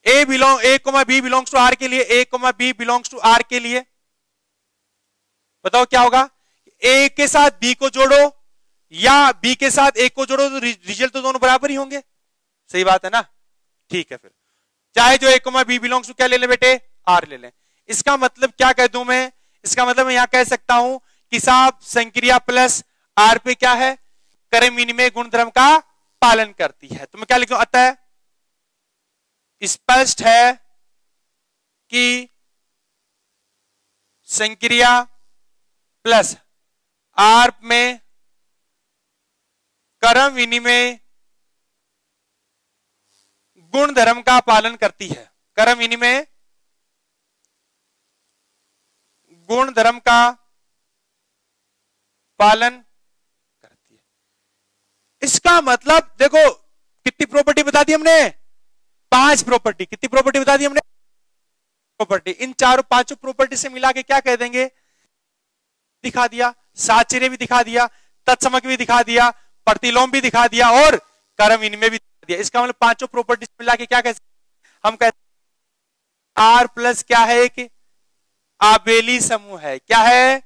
A belong A comma B belongs to R के लिए A comma B belongs to R के लिए। बताओ क्या होगा? ए के साथ बी को जोड़ो या बी के साथ ए को जोड़ो तो रिज़ल्ट तो दोनों बराबर ही होंगे। सही बात है ना? ठीक है फिर। चाहे जो A comma B belongs to क्या ले लें बेटे? आर ले लें। इसका मतलब क्या कह दू मैं? इसका मतलब मैं यहाँ कह सकता हूँ कि साहब, संक्रिया प्लस आर पे क्या है? क्रम विनिमय गुण धर्म का पालन करती है। तो मैं क्या लिखू? अतः स्पष्ट है कि संक्रिया प्लस आर में कर्म विनिमय गुण धर्म का पालन करती है। कर्म विनिमय गुण धर्म का पालन करती है। इसका मतलब देखो, कितनी प्रॉपर्टी बता दी हमने? पाँच प्रॉपर्टी कितनी प्रॉपर्टी बता दी हमने? प्रॉपर्टी इन चारों पाँचों प्रॉपर्टी से मिला के क्या कह देंगे? दिखा दिया साचिर्य भी दिखा दिया, तत्समक भी दिखा दिया, प्रतिलोम भी दिखा दिया और कर्म इनमें भी दिखा दिया। इसका मतलब पाँचों प्रॉपर्टी मिला के क्या कह हम कहते आर प्लस क्या है कि आबेली समूह है। क्या है?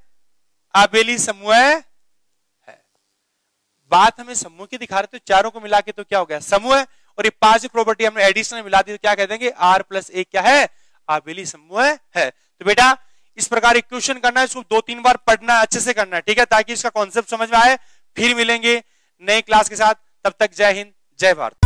आबेली समूह है? बात हमें समूह की दिखा रहे तो चारों को मिला के तो क्या हो गया? समूह है और ये पाँच प्रॉपर्टी हमने एडिशनल मिला दी तो क्या कह देंगे? आर प्लस एक क्या है? आबेली समूह है। तो बेटा, इस प्रकार एक क्वेश्चन करना है, इसको दो तीन बार पढ़ना अच्छे से करना है, ठीक है? ताकि इसका कॉन्सेप्ट समझ में आए, फिर मिलेंगे नए क्लास के साथ। तब तक जय हिंद, जय भारत।